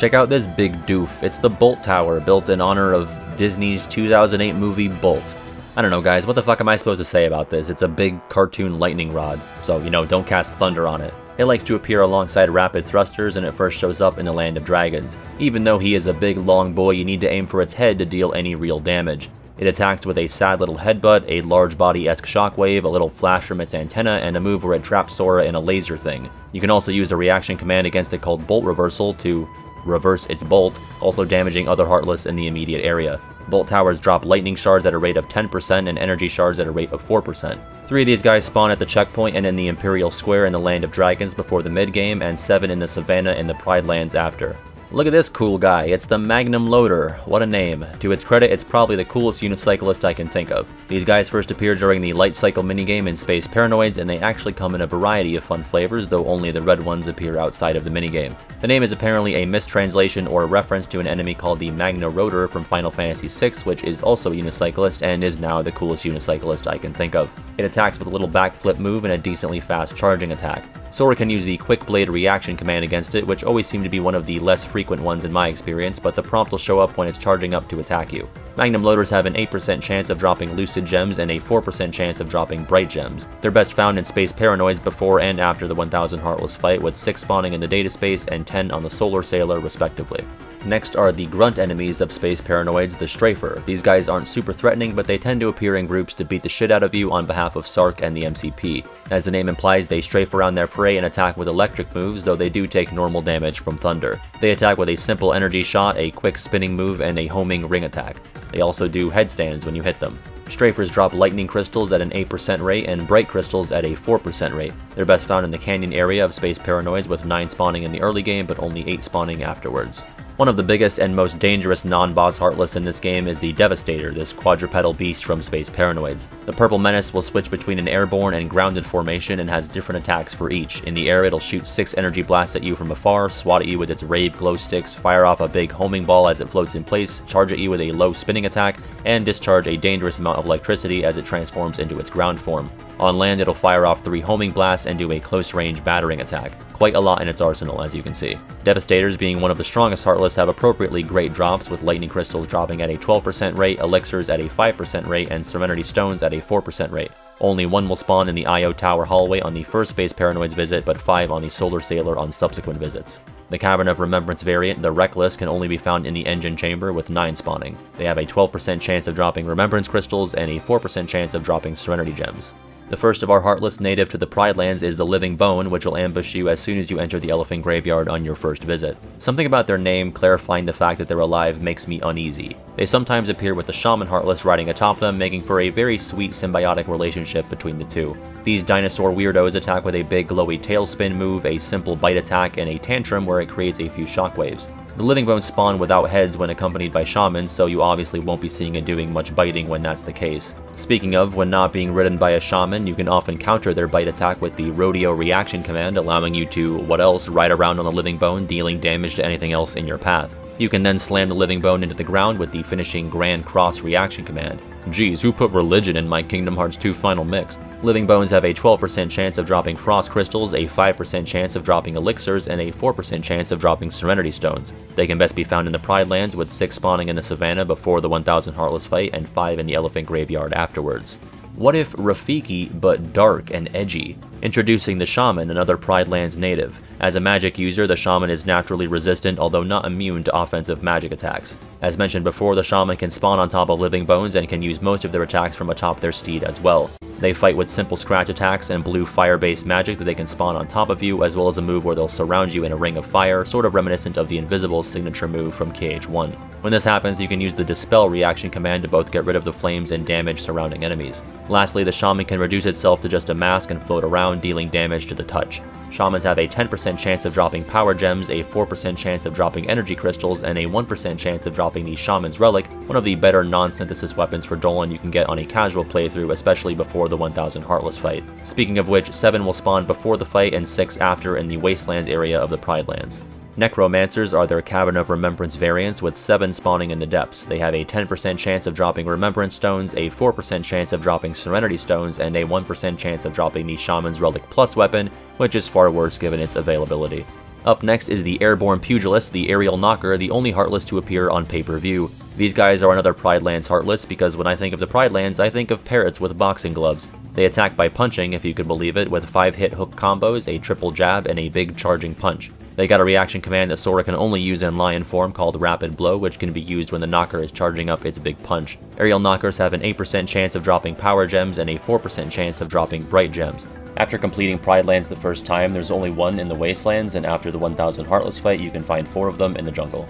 Check out this big doof. It's the Bolt Tower, built in honor of Disney's 2008 movie Bolt. I don't know, guys, what the fuck am I supposed to say about this? It's a big cartoon lightning rod, so, you know, don't cast thunder on it. It likes to appear alongside rapid thrusters and it first shows up in the Land of Dragons. Even though he is a big long boy, you need to aim for its head to deal any real damage. It attacks with a sad little headbutt, a large body-esque shockwave, a little flash from its antenna, and a move where it traps Sora in a laser thing. You can also use a reaction command against it called Bolt Reversal to reverse its bolt, also damaging other Heartless in the immediate area. Bolt towers drop lightning shards at a rate of 10% and energy shards at a rate of 4%. Three of these guys spawn at the checkpoint and in the Imperial Square in the Land of Dragons before the mid-game, and seven in the Savannah in the Pride Lands after. Look at this cool guy, it's the Magnum Loader. What a name. To its credit, it's probably the coolest unicyclist I can think of. These guys first appeared during the Light Cycle minigame in Space Paranoids, and they actually come in a variety of fun flavors, though only the red ones appear outside of the minigame. The name is apparently a mistranslation or a reference to an enemy called the Magna Roader from Final Fantasy VI, which is also a unicyclist and is now the coolest unicyclist I can think of. It attacks with a little backflip move and a decently fast charging attack. Sora can use the Quick Blade reaction command against it, which always seemed to be one of the less frequent ones in my experience, but the prompt will show up when it's charging up to attack you. Magnum Loaders have an 8% chance of dropping Lucid Gems and a 4% chance of dropping Bright Gems. They're best found in Space Paranoids before and after the 1000 Heartless fight, with 6 spawning in the data space and 10 on the Solar Sailor respectively. Next are the grunt enemies of Space Paranoids, the Strafer. These guys aren't super threatening, but they tend to appear in groups to beat the shit out of you on behalf of Sark and the MCP. As the name implies, they strafe around their prey and attack with electric moves, though they do take normal damage from thunder. They attack with a simple energy shot, a quick spinning move, and a homing ring attack. They also do headstands when you hit them. Strafers drop lightning crystals at an 8% rate and bright crystals at a 4% rate. They're best found in the canyon area of Space Paranoids with 9 spawning in the early game but only 8 spawning afterwards. One of the biggest and most dangerous non-boss Heartless in this game is the Devastator, this quadrupedal beast from Space Paranoids. The Purple Menace will switch between an airborne and grounded formation and has different attacks for each. In the air, it'll shoot 6 energy blasts at you from afar, swat at you with its rave glow sticks, fire off a big homing ball as it floats in place, charge at you with a low spinning attack, and discharge a dangerous amount of electricity as it transforms into its ground form. On land, it'll fire off 3 homing blasts and do a close-range battering attack. Quite a lot in its arsenal, as you can see. Devastators, being one of the strongest Heartless, have appropriately great drops, with Lightning Crystals dropping at a 12% rate, Elixirs at a 5% rate, and Serenity Stones at a 4% rate. Only one will spawn in the Io Tower hallway on the first Space Paranoids visit, but 5 on the Solar Sailor on subsequent visits. The Cavern of Remembrance variant, the Reckless, can only be found in the engine chamber with 9 spawning. They have a 12% chance of dropping Remembrance Crystals and a 4% chance of dropping Serenity Gems. The first of our Heartless native to the Pride Lands is the Living Bone, which will ambush you as soon as you enter the Elephant Graveyard on your first visit. Something about their name clarifying the fact that they're alive makes me uneasy. They sometimes appear with the Shaman Heartless riding atop them, making for a very sweet symbiotic relationship between the two. These dinosaur weirdos attack with a big glowy tailspin move, a simple bite attack, and a tantrum where it creates a few shockwaves. The living bones spawn without heads when accompanied by shamans, so you obviously won't be seeing it doing much biting when that's the case. Speaking of, when not being ridden by a shaman, you can often counter their bite attack with the Rodeo Reaction command, allowing you to, what else, ride around on the living bone, dealing damage to anything else in your path. You can then slam the living bone into the ground with the finishing Grand Cross reaction command. Geez, who put religion in my Kingdom Hearts 2 final mix? Living bones have a 12% chance of dropping frost crystals, a 5% chance of dropping elixirs, and a 4% chance of dropping serenity stones. They can best be found in the Pride Lands with 6 spawning in the savannah before the 1000 Heartless fight and 5 in the elephant graveyard afterwards. What if Rafiki but dark and edgy? Introducing the Shaman, another Pride Lands native. As a magic user, the Shaman is naturally resistant, although not immune to offensive magic attacks. As mentioned before, the Shaman can spawn on top of living bones and can use most of their attacks from atop their steed as well. They fight with simple scratch attacks and blue fire-based magic that they can spawn on top of you, as well as a move where they'll surround you in a ring of fire, sort of reminiscent of the Invisible signature move from KH1. When this happens, you can use the Dispel reaction command to both get rid of the flames and damage surrounding enemies. Lastly, the Shaman can reduce itself to just a mask and float around, dealing damage to the touch. Shamans have a 10% chance of dropping power gems, a 4% chance of dropping energy crystals, and a 1% chance of dropping the Shaman's Relic, one of the better non-synthesis weapons for Dolan you can get on a casual playthrough, especially before the 1000 Heartless fight. Speaking of which, 7 will spawn before the fight and 6 after in the Wastelands area of the Pride Lands. Necromancers are their Cavern of Remembrance variants, with 7 spawning in the depths. They have a 10% chance of dropping Remembrance Stones, a 4% chance of dropping Serenity Stones, and a 1% chance of dropping the Shaman's Relic Plus weapon, which is far worse given its availability. Up next is the Airborne Pugilist, the Aerial Knocker, the only Heartless to appear on pay-per-view. These guys are another Pride Lands Heartless because when I think of the Pride Lands, I think of parrots with boxing gloves. They attack by punching, if you could believe it, with 5 hit hook combos, a triple jab, and a big charging punch. They got a reaction command that Sora can only use in lion form called Rapid Blow, which can be used when the knocker is charging up its big punch. Aerial knockers have an 8% chance of dropping power gems and a 4% chance of dropping bright gems. After completing Pride Lands the first time, there's only one in the Wastelands, and after the 1000 Heartless fight, you can find four of them in the jungle.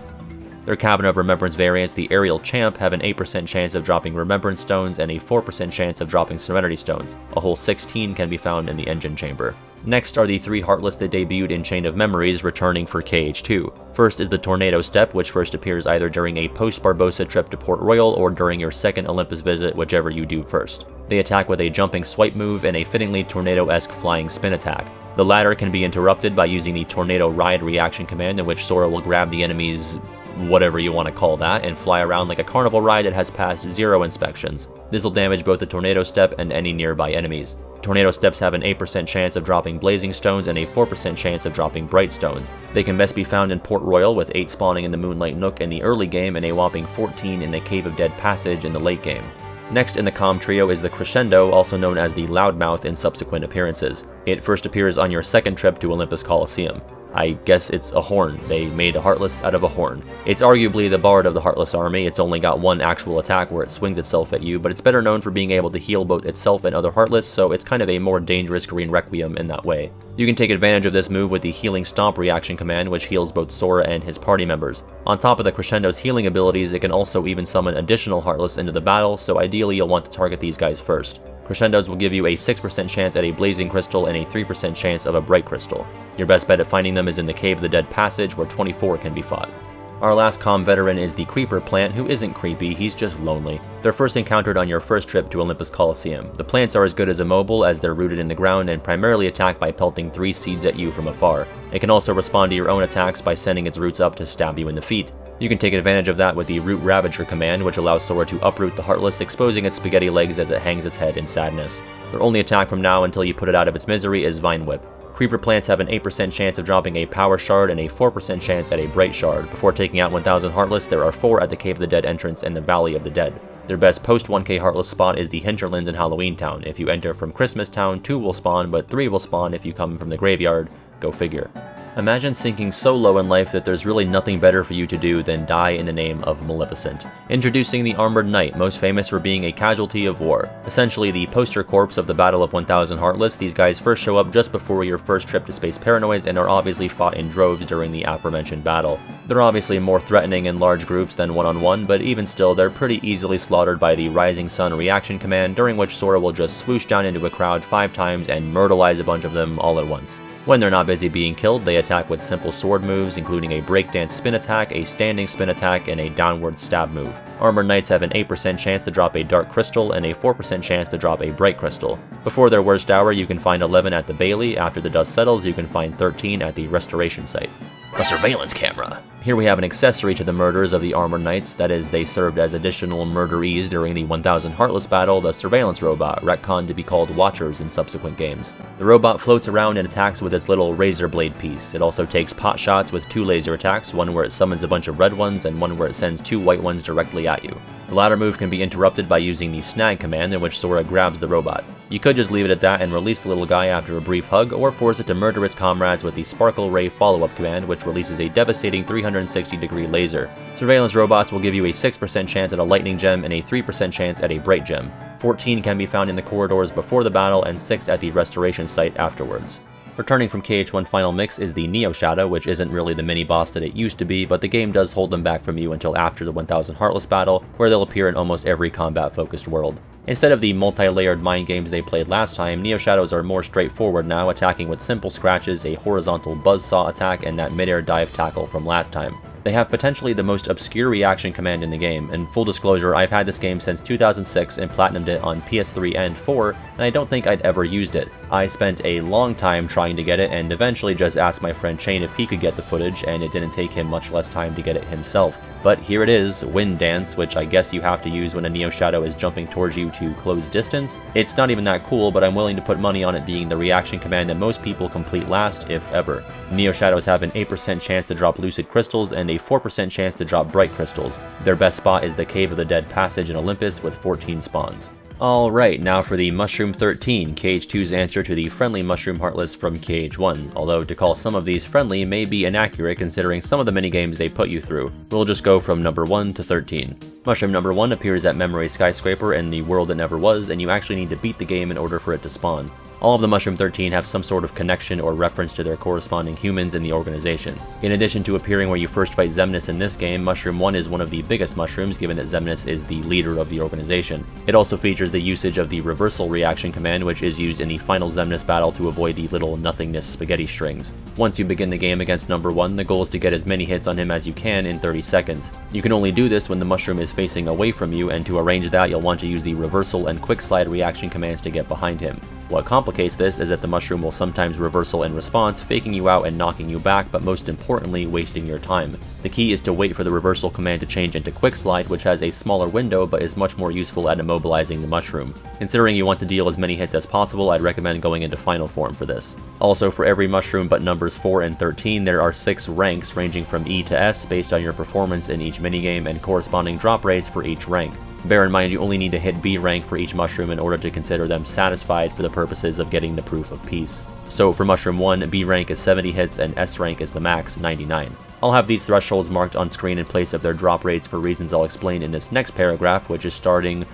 Their Cavern of Remembrance variants, the Aerial Champ, have an 8% chance of dropping Remembrance Stones and a 4% chance of dropping Serenity Stones. A whole 16 can be found in the Engine Chamber. Next are the three Heartless that debuted in Chain of Memories, returning for KH2. First is the Tornado Step, which first appears either during a post-Barbossa trip to Port Royal or during your second Olympus visit, whichever you do first. They attack with a jumping swipe move and a fittingly tornado-esque flying spin attack. The latter can be interrupted by using the Tornado Ride reaction command in which Sora will grab the enemy's whatever you want to call that, and fly around like a carnival ride that has passed zero inspections. This will damage both the Tornado Step and any nearby enemies. Tornado Steps have an 8% chance of dropping Blazing Stones and a 4% chance of dropping Bright Stones. They can best be found in Port Royal with 8 spawning in the Moonlight Nook in the early game and a whopping 14 in the Cave of Dead Passage in the late game. Next in the Com trio is the Crescendo, also known as the Loudmouth in subsequent appearances. It first appears on your second trip to Olympus Coliseum. I guess it's a horn. They made a Heartless out of a horn. It's arguably the Bard of the Heartless army. It's only got one actual attack where it swings itself at you, but it's better known for being able to heal both itself and other Heartless, so it's kind of a more dangerous Green Requiem in that way. You can take advantage of this move with the Healing Stomp reaction command, which heals both Sora and his party members. On top of the Crescendo's healing abilities, it can also even summon additional Heartless into the battle, so ideally you'll want to target these guys first. Crescendos will give you a 6% chance at a Blazing Crystal and a 3% chance of a Bright Crystal. Your best bet at finding them is in the Cave of the Dead Passage, where 24 can be fought. Our last com veteran is the Creeper plant, who isn't creepy, he's just lonely. They're first encountered on your first trip to Olympus Coliseum. The plants are as good as immobile as they're rooted in the ground and primarily attack by pelting three seeds at you from afar. It can also respond to your own attacks by sending its roots up to stab you in the feet. You can take advantage of that with the Root Ravager command, which allows Sora to uproot the Heartless, exposing its spaghetti legs as it hangs its head in sadness. Their only attack from now until you put it out of its misery is Vine Whip. Creeper plants have an 8% chance of dropping a Power Shard and a 4% chance at a Bright Shard. Before taking out 1000 Heartless, there are 4 at the Cave of the Dead entrance and the Valley of the Dead. Their best post 1k Heartless spot is the Hinterlands in Halloween Town. If you enter from Christmas Town, 2 will spawn, but 3 will spawn if you come from the graveyard. Go figure. Imagine sinking so low in life that there's really nothing better for you to do than die in the name of Maleficent. Introducing the Armored Knight, most famous for being a casualty of war. Essentially the poster corpse of the Battle of 1000 Heartless, these guys first show up just before your first trip to Space Paranoids and are obviously fought in droves during the aforementioned battle. They're obviously more threatening in large groups than one-on-one, -on -one, but even still they're pretty easily slaughtered by the Rising Sun reaction command, during which Sora will just swoosh down into a crowd five times and myrtleize a bunch of them all at once. When they're not busy being killed, they attack with simple sword moves, including a breakdance spin attack, a standing spin attack, and a downward stab move. Armored Knights have an 8% chance to drop a Dark Crystal and a 4% chance to drop a Bright Crystal. Before their worst hour, you can find 11 at the Bailey, after the dust settles, you can find 13 at the Restoration Site. A surveillance camera! Here we have an accessory to the murders of the Armored Knights, that is, they served as additional murderees during the 1000 Heartless battle, the Surveillance Robot, retconned to be called Watchers in subsequent games. The robot floats around and attacks with its little razor blade piece. It also takes pot shots with two laser attacks, one where it summons a bunch of red ones and one where it sends two white ones directly at you. The latter move can be interrupted by using the snag command in which Sora grabs the robot. You could just leave it at that and release the little guy after a brief hug, or force it to murder its comrades with the Sparkle Ray follow-up command which releases a devastating 360 degree laser. Surveillance robots will give you a 6% chance at a lightning gem and a 3% chance at a bright gem. 14 can be found in the corridors before the battle and 6 at the restoration site afterwards. Returning from KH1 Final Mix is the Neo Shadow, which isn't really the mini-boss that it used to be, but the game does hold them back from you until after the 1000 Heartless battle, where they'll appear in almost every combat-focused world. Instead of the multi-layered mind games they played last time, Neo Shadows are more straightforward now, attacking with simple scratches, a horizontal buzzsaw attack, and that midair dive tackle from last time. They have potentially the most obscure reaction command in the game, and full disclosure, I've had this game since 2006 and platinumed it on PS3 and 4, and I don't think I'd ever used it. I spent a long time trying to get it and eventually just asked my friend Shane if he could get the footage, and it didn't take him much less time to get it himself. But here it is, Wind Dance, which I guess you have to use when a Neo Shadow is jumping towards you to close distance. It's not even that cool, but I'm willing to put money on it being the reaction command that most people complete last, if ever. Neo Shadows have an 8% chance to drop Lucid Crystals and a 4% chance to drop Bright Crystals. Their best spot is the Cave of the Dead Passage in Olympus with 14 spawns. Alright, now for the Mushroom 13, KH2's answer to the friendly Mushroom Heartless from KH1, although to call some of these friendly may be inaccurate considering some of the minigames they put you through. We'll just go from number 1 to 13. Mushroom number 1 appears at Memory Skyscraper in the world that never was, and you actually need to beat the game in order for it to spawn. All of the Mushroom 13 have some sort of connection or reference to their corresponding humans in the organization. In addition to appearing where you first fight Xemnas in this game, Mushroom 1 is one of the biggest mushrooms given that Xemnas is the leader of the organization. It also features the usage of the reversal reaction command which is used in the final Xemnas battle to avoid the little nothingness spaghetti strings. Once you begin the game against number 1, the goal is to get as many hits on him as you can in 30 seconds. You can only do this when the mushroom is facing away from you and to arrange that you'll want to use the reversal and quick slide reaction commands to get behind him. What complicates this is that the mushroom will sometimes reversal in response, faking you out and knocking you back, but most importantly, wasting your time. The key is to wait for the reversal command to change into quick slide, which has a smaller window but is much more useful at immobilizing the mushroom. Considering you want to deal as many hits as possible, I'd recommend going into final form for this. Also, for every mushroom but numbers 4 and 13, there are 6 ranks ranging from E to S based on your performance in each minigame and corresponding drop rates for each rank. Bear in mind you only need to hit B rank for each mushroom in order to consider them satisfied for the purposes of getting the proof of peace. So for mushroom 1, B rank is 70 hits and S rank is the max, 99. I'll have these thresholds marked on screen in place of their drop rates for reasons I'll explain in this next paragraph, which is starting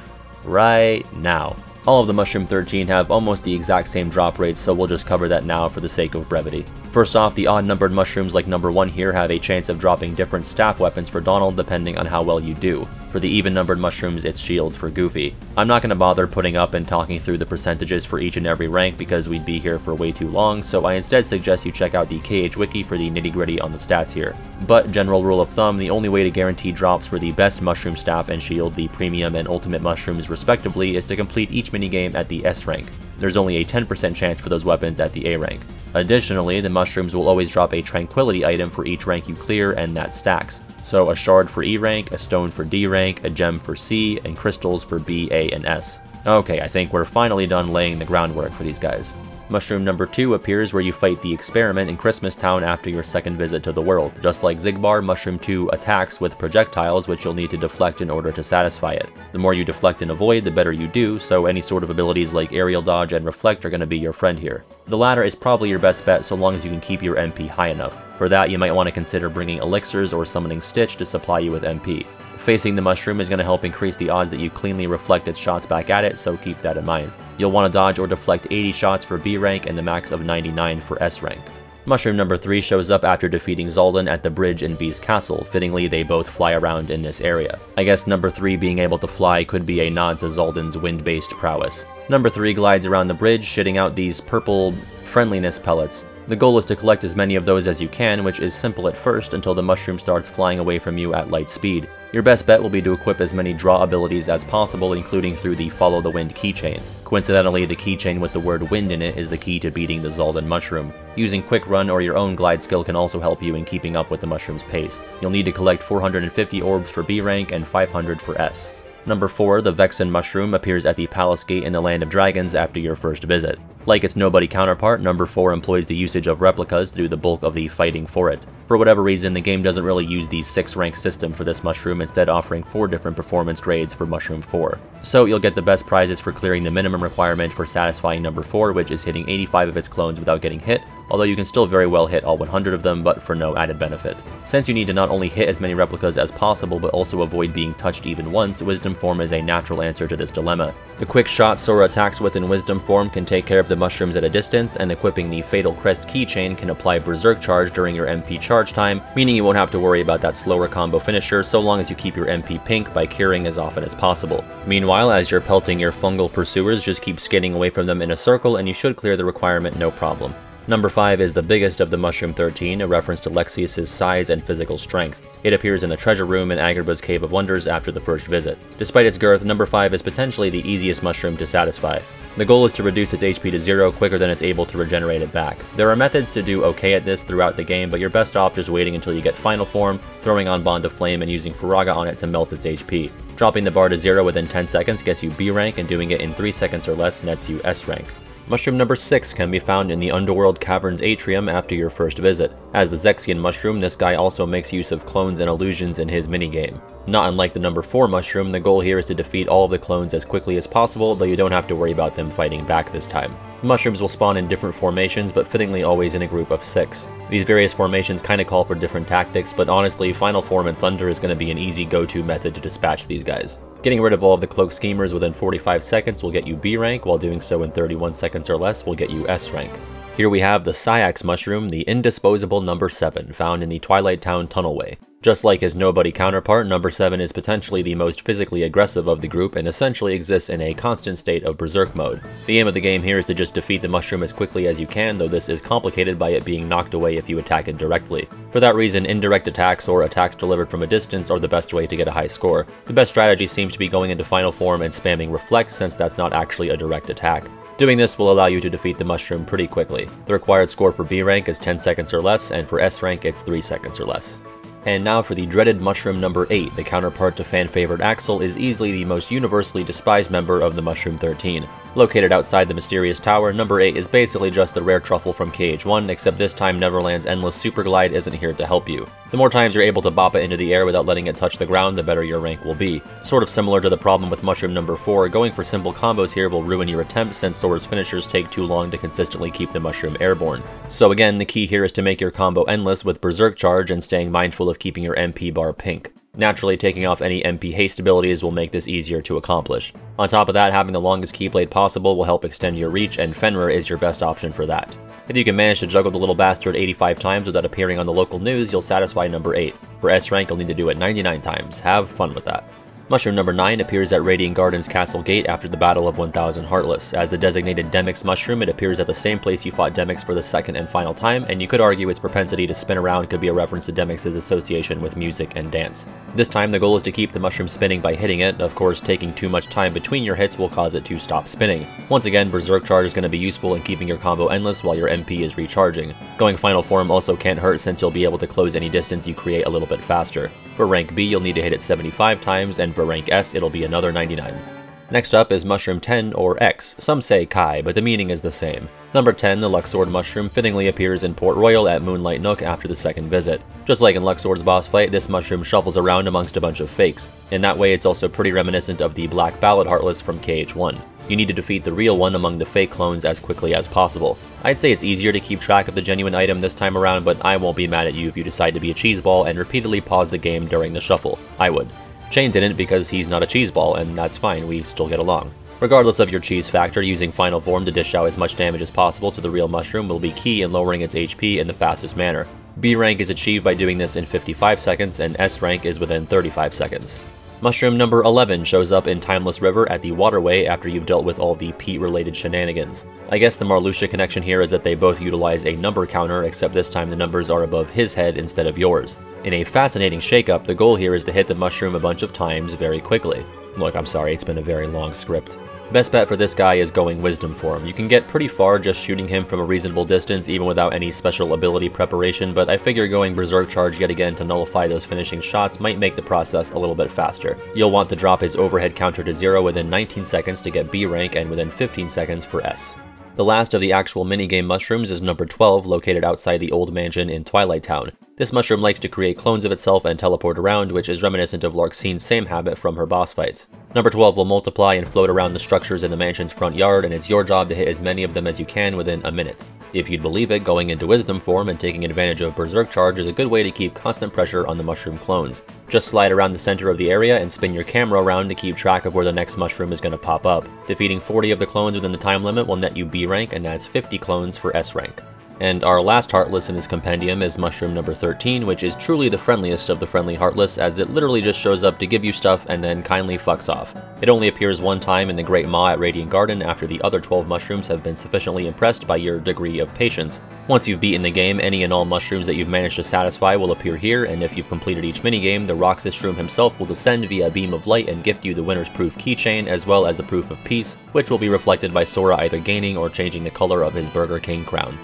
right now. All of the Mushroom 13 have almost the exact same drop rates, so we'll just cover that now for the sake of brevity. First off, the odd-numbered mushrooms like number 1 here have a chance of dropping different staff weapons for Donald depending on how well you do. For the even-numbered mushrooms, it's shields for Goofy. I'm not going to bother putting up and talking through the percentages for each and every rank because we'd be here for way too long, so I instead suggest you check out the KH Wiki for the nitty-gritty on the stats here. But, general rule of thumb, the only way to guarantee drops for the best mushroom staff and shield, the premium and ultimate mushrooms respectively, is to complete each minigame at the S rank. There's only a 10% chance for those weapons at the A rank. Additionally, the mushrooms will always drop a tranquility item for each rank you clear and that stacks. So a shard for E rank, a stone for D rank, a gem for C, and crystals for B, A, and S. Okay, I think we're finally done laying the groundwork for these guys. Mushroom number 2 appears where you fight the experiment in Christmas Town after your second visit to the world. Just like Xigbar, Mushroom 2 attacks with projectiles which you'll need to deflect in order to satisfy it. The more you deflect and avoid, the better you do, so any sort of abilities like aerial dodge and reflect are going to be your friend here. The latter is probably your best bet so long as you can keep your MP high enough. For that, you might want to consider bringing elixirs or summoning Stitch to supply you with MP. Facing the mushroom is going to help increase the odds that you cleanly reflect its shots back at it, so keep that in mind. You'll want to dodge or deflect 80 shots for B rank and the max of 99 for S rank. Mushroom number 3 shows up after defeating Xaldin at the bridge in Beast's castle, fittingly they both fly around in this area. I guess number 3 being able to fly could be a nod to Xaldin's wind-based prowess. Number 3 glides around the bridge, shitting out these purple friendliness pellets. The goal is to collect as many of those as you can, which is simple at first until the mushroom starts flying away from you at light speed. Your best bet will be to equip as many draw abilities as possible, including through the Follow the Wind keychain. Coincidentally, the keychain with the word wind in it is the key to beating the Xaldin mushroom. Using Quick Run or your own glide skill can also help you in keeping up with the mushroom's pace. You'll need to collect 450 orbs for B rank and 500 for S. Number 4, the Vexen Mushroom appears at the Palace Gate in the Land of Dragons after your first visit. Like its nobody counterpart, number 4 employs the usage of replicas through the bulk of the fighting for it. For whatever reason, the game doesn't really use the 6 rank system for this mushroom, instead offering 4 different performance grades for Mushroom 4. So you'll get the best prizes for clearing the minimum requirement for satisfying number 4, which is hitting 85 of its clones without getting hit, although you can still very well hit all 100 of them, but for no added benefit. Since you need to not only hit as many replicas as possible, but also avoid being touched even once, Wisdom Form is a natural answer to this dilemma. The quick shot Sora attacks with in Wisdom Form can take care of the mushrooms at a distance, and equipping the Fatal Crest keychain can apply Berserk Charge during your MP charge time, meaning you won't have to worry about that slower combo finisher so long as you keep your MP pink by curing as often as possible. Meanwhile, as you're pelting your fungal pursuers, just keep skating away from them in a circle and you should clear the requirement no problem. Number 5 is the biggest of the Mushroom 13, a reference to Lexaeus' size and physical strength. It appears in the treasure room in Agrabah's Cave of Wonders after the first visit. Despite its girth, number 5 is potentially the easiest mushroom to satisfy. The goal is to reduce its HP to zero quicker than it's able to regenerate it back. There are methods to do okay at this throughout the game, but you're best off just waiting until you get Final Form, throwing on Bond of Flame, and using Firaga on it to melt its HP. Dropping the bar to zero within 10 seconds gets you B rank, and doing it in 3 seconds or less nets you S rank. Mushroom number 6 can be found in the Underworld Caverns atrium after your first visit. As the Zexion mushroom, this guy also makes use of clones and illusions in his minigame. Not unlike the number 4 mushroom, the goal here is to defeat all of the clones as quickly as possible, though you don't have to worry about them fighting back this time. Mushrooms will spawn in different formations, but fittingly always in a group of 6. These various formations kinda call for different tactics, but honestly, Final Form and Thunder is gonna be an easy go-to method to dispatch these guys. Getting rid of all of the Cloak Schemers within 45 seconds will get you B rank, while doing so in 31 seconds or less will get you S rank. Here we have the Saïx mushroom, the indisposable number 7, found in the Twilight Town Tunnelway. Just like his nobody counterpart, number 7 is potentially the most physically aggressive of the group and essentially exists in a constant state of berserk mode. The aim of the game here is to just defeat the mushroom as quickly as you can, though this is complicated by it being knocked away if you attack it directly. For that reason, indirect attacks or attacks delivered from a distance are the best way to get a high score. The best strategy seems to be going into final form and spamming reflect since that's not actually a direct attack. Doing this will allow you to defeat the mushroom pretty quickly. The required score for B rank is 10 seconds or less, and for S rank it's 3 seconds or less. And now for the dreaded Mushroom number 8, the counterpart to fan-favorite Axel is easily the most universally despised member of the Mushroom 13. Located outside the mysterious tower, number 8 is basically just the rare truffle from KH1, except this time Neverland's endless super glide isn't here to help you. The more times you're able to bop it into the air without letting it touch the ground, the better your rank will be. Sort of similar to the problem with Mushroom number 4, going for simple combos here will ruin your attempt since Sora's finishers take too long to consistently keep the mushroom airborne. So again, the key here is to make your combo endless with Berserk Charge and staying mindful of keeping your MP bar pink. Naturally, taking off any MP haste abilities will make this easier to accomplish. On top of that, having the longest Keyblade possible will help extend your reach, and Fenrir is your best option for that. If you can manage to juggle the little bastard 85 times without appearing on the local news, you'll satisfy number 8. For S rank, you'll need to do it 99 times. Have fun with that. Mushroom number 9 appears at Radiant Gardens Castle Gate after the Battle of 1000 Heartless. As the designated Demyx mushroom, it appears at the same place you fought Demyx for the second and final time, and you could argue its propensity to spin around could be a reference to Demyx's association with music and dance. This time, the goal is to keep the mushroom spinning by hitting it, of course taking too much time between your hits will cause it to stop spinning. Once again, Berserk Charge is going to be useful in keeping your combo endless while your MP is recharging. Going Final Form also can't hurt since you'll be able to close any distance you create a little bit faster. For rank B, you'll need to hit it 75 times, and for rank S, it'll be another 99. Next up is Mushroom 10 or X, some say Kai, but the meaning is the same. Number 10, the Luxord mushroom, fittingly appears in Port Royal at Moonlight Nook after the second visit. Just like in Luxord's boss fight, this mushroom shuffles around amongst a bunch of fakes. In that way, it's also pretty reminiscent of the Black Ballad Heartless from KH1. You need to defeat the real one among the fake clones as quickly as possible. I'd say it's easier to keep track of the genuine item this time around, but I won't be mad at you if you decide to be a cheeseball and repeatedly pause the game during the shuffle. I would. Shane didn't because he's not a cheeseball, and that's fine, we still get along. Regardless of your cheese factor, using Final Form to dish out as much damage as possible to the real mushroom will be key in lowering its HP in the fastest manner. B rank is achieved by doing this in 55 seconds, and S rank is within 35 seconds. Mushroom number 11 shows up in Timeless River at the waterway after you've dealt with all the Pete-related shenanigans. I guess the Marluxia connection here is that they both utilize a number counter, except this time the numbers are above his head instead of yours. In a fascinating shakeup, the goal here is to hit the mushroom a bunch of times very quickly. Look, I'm sorry, it's been a very long script. Best bet for this guy is going Wisdom form. You can get pretty far just shooting him from a reasonable distance even without any special ability preparation, but I figure going Berserk Charge yet again to nullify those finishing shots might make the process a little bit faster. You'll want to drop his overhead counter to 0 within 19 seconds to get B rank and within 15 seconds for S. The last of the actual minigame mushrooms is number 12, located outside the old mansion in Twilight Town. This mushroom likes to create clones of itself and teleport around, which is reminiscent of Larxene's same habit from her boss fights. Number 12 will multiply and float around the structures in the mansion's front yard, and it's your job to hit as many of them as you can within a minute. If you'd believe it, going into Wisdom form and taking advantage of Berserk Charge is a good way to keep constant pressure on the mushroom clones. Just slide around the center of the area and spin your camera around to keep track of where the next mushroom is going to pop up. Defeating 40 of the clones within the time limit will net you B rank, and that's 50 clones for S rank. And our last Heartless in this compendium is Mushroom number 13, which is truly the friendliest of the friendly Heartless, as it literally just shows up to give you stuff and then kindly fucks off. It only appears one time in the Great Maw at Radiant Garden after the other 12 mushrooms have been sufficiently impressed by your degree of patience. Once you've beaten the game, any and all mushrooms that you've managed to satisfy will appear here, and if you've completed each minigame, the Roxas Shroom himself will descend via a beam of light and gift you the winner's proof keychain, as well as the proof of peace, which will be reflected by Sora either gaining or changing the color of his Burger King crown.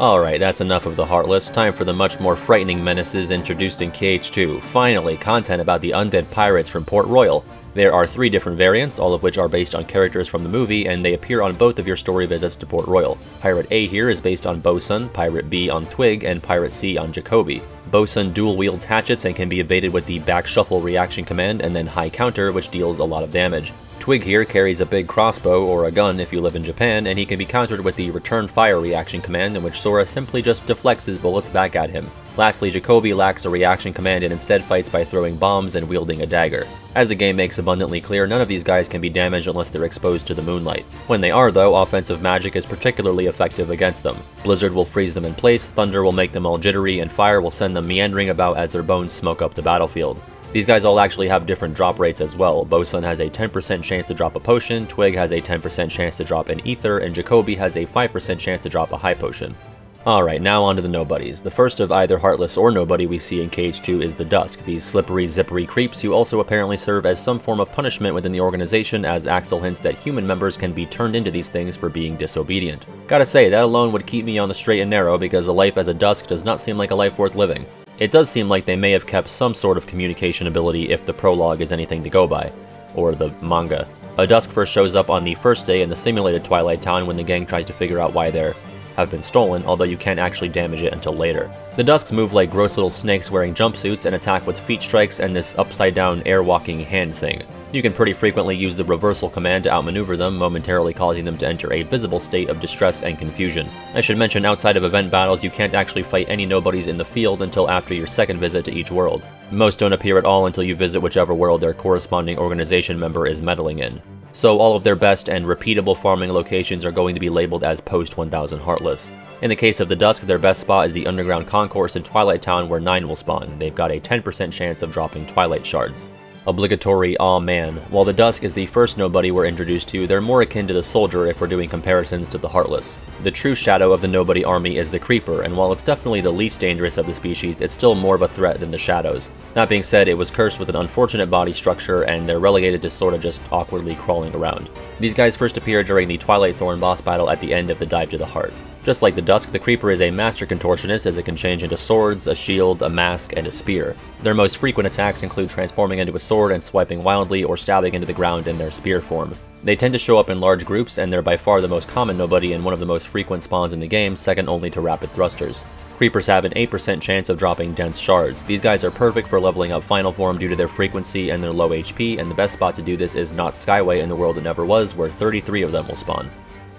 Alright, that's enough of the Heartless, time for the much more frightening menaces introduced in KH2. Finally, content about the undead pirates from Port Royal. There are three different variants, all of which are based on characters from the movie, and they appear on both of your story visits to Port Royal. Pirate A here is based on Bosun, Pirate B on Twig, and Pirate C on Jacoby. Bosun dual wields hatchets and can be evaded with the back shuffle reaction command and then high counter, which deals a lot of damage. Twig here carries a big crossbow, or a gun if you live in Japan, and he can be countered with the return fire reaction command in which Sora simply just deflects his bullets back at him. Lastly, Jacoby lacks a reaction command and instead fights by throwing bombs and wielding a dagger. As the game makes abundantly clear, none of these guys can be damaged unless they're exposed to the moonlight. When they are though, offensive magic is particularly effective against them. Blizzard will freeze them in place, thunder will make them all jittery, and fire will send them meandering about as their bones smoke up the battlefield. These guys all actually have different drop rates as well. Bosun has a 10% chance to drop a potion, Twig has a 10% chance to drop an ether, and Jacoby has a 5% chance to drop a high potion. Alright, now on to the nobodies. The first of either Heartless or Nobody we see in KH2 is the Dusk, these slippery, zippery creeps who also apparently serve as some form of punishment within the organization as Axel hints that human members can be turned into these things for being disobedient. Gotta say, that alone would keep me on the straight and narrow because a life as a Dusk does not seem like a life worth living. It does seem like they may have kept some sort of communication ability if the prologue is anything to go by, or the manga. A Dusk first shows up on the first day in the simulated Twilight Town when the gang tries to figure out why they're have been stolen, although you can't actually damage it until later. The Dusks move like gross little snakes wearing jumpsuits and attack with feet strikes and this upside down air walking hand thing. You can pretty frequently use the reversal command to outmaneuver them, momentarily causing them to enter a visible state of distress and confusion. I should mention outside of event battles you can't actually fight any nobodies in the field until after your second visit to each world. Most don't appear at all until you visit whichever world their corresponding organization member is meddling in so all of their best and repeatable farming locations are going to be labeled as post-1000 Heartless. In the case of the Dusk, their best spot is the underground concourse in Twilight Town where 9 will spawn. They've got a 10% chance of dropping Twilight Shards obligatory Aw Man. While the Dusk is the first nobody we're introduced to, they're more akin to the Soldier if we're doing comparisons to the Heartless. The true shadow of the Nobody army is the Creeper, and while it's definitely the least dangerous of the species, it's still more of a threat than the Shadows. That being said, it was cursed with an unfortunate body structure, and they're relegated to sorta just awkwardly crawling around. These guys first appear during the Twilight Thorn boss battle at the end of the Dive to the Heart. Just like the Dusk, the Creeper is a master contortionist as it can change into swords, a shield, a mask, and a spear. Their most frequent attacks include transforming into a sword and swiping wildly or stabbing into the ground in their spear form. They tend to show up in large groups, and they're by far the most common nobody and one of the most frequent spawns in the game, second only to rapid thrusters. Creepers have an 8% chance of dropping dense shards. These guys are perfect for leveling up final form due to their frequency and their low HP, and the best spot to do this is Naught's Skyway in the world it never was, where 33 of them will spawn.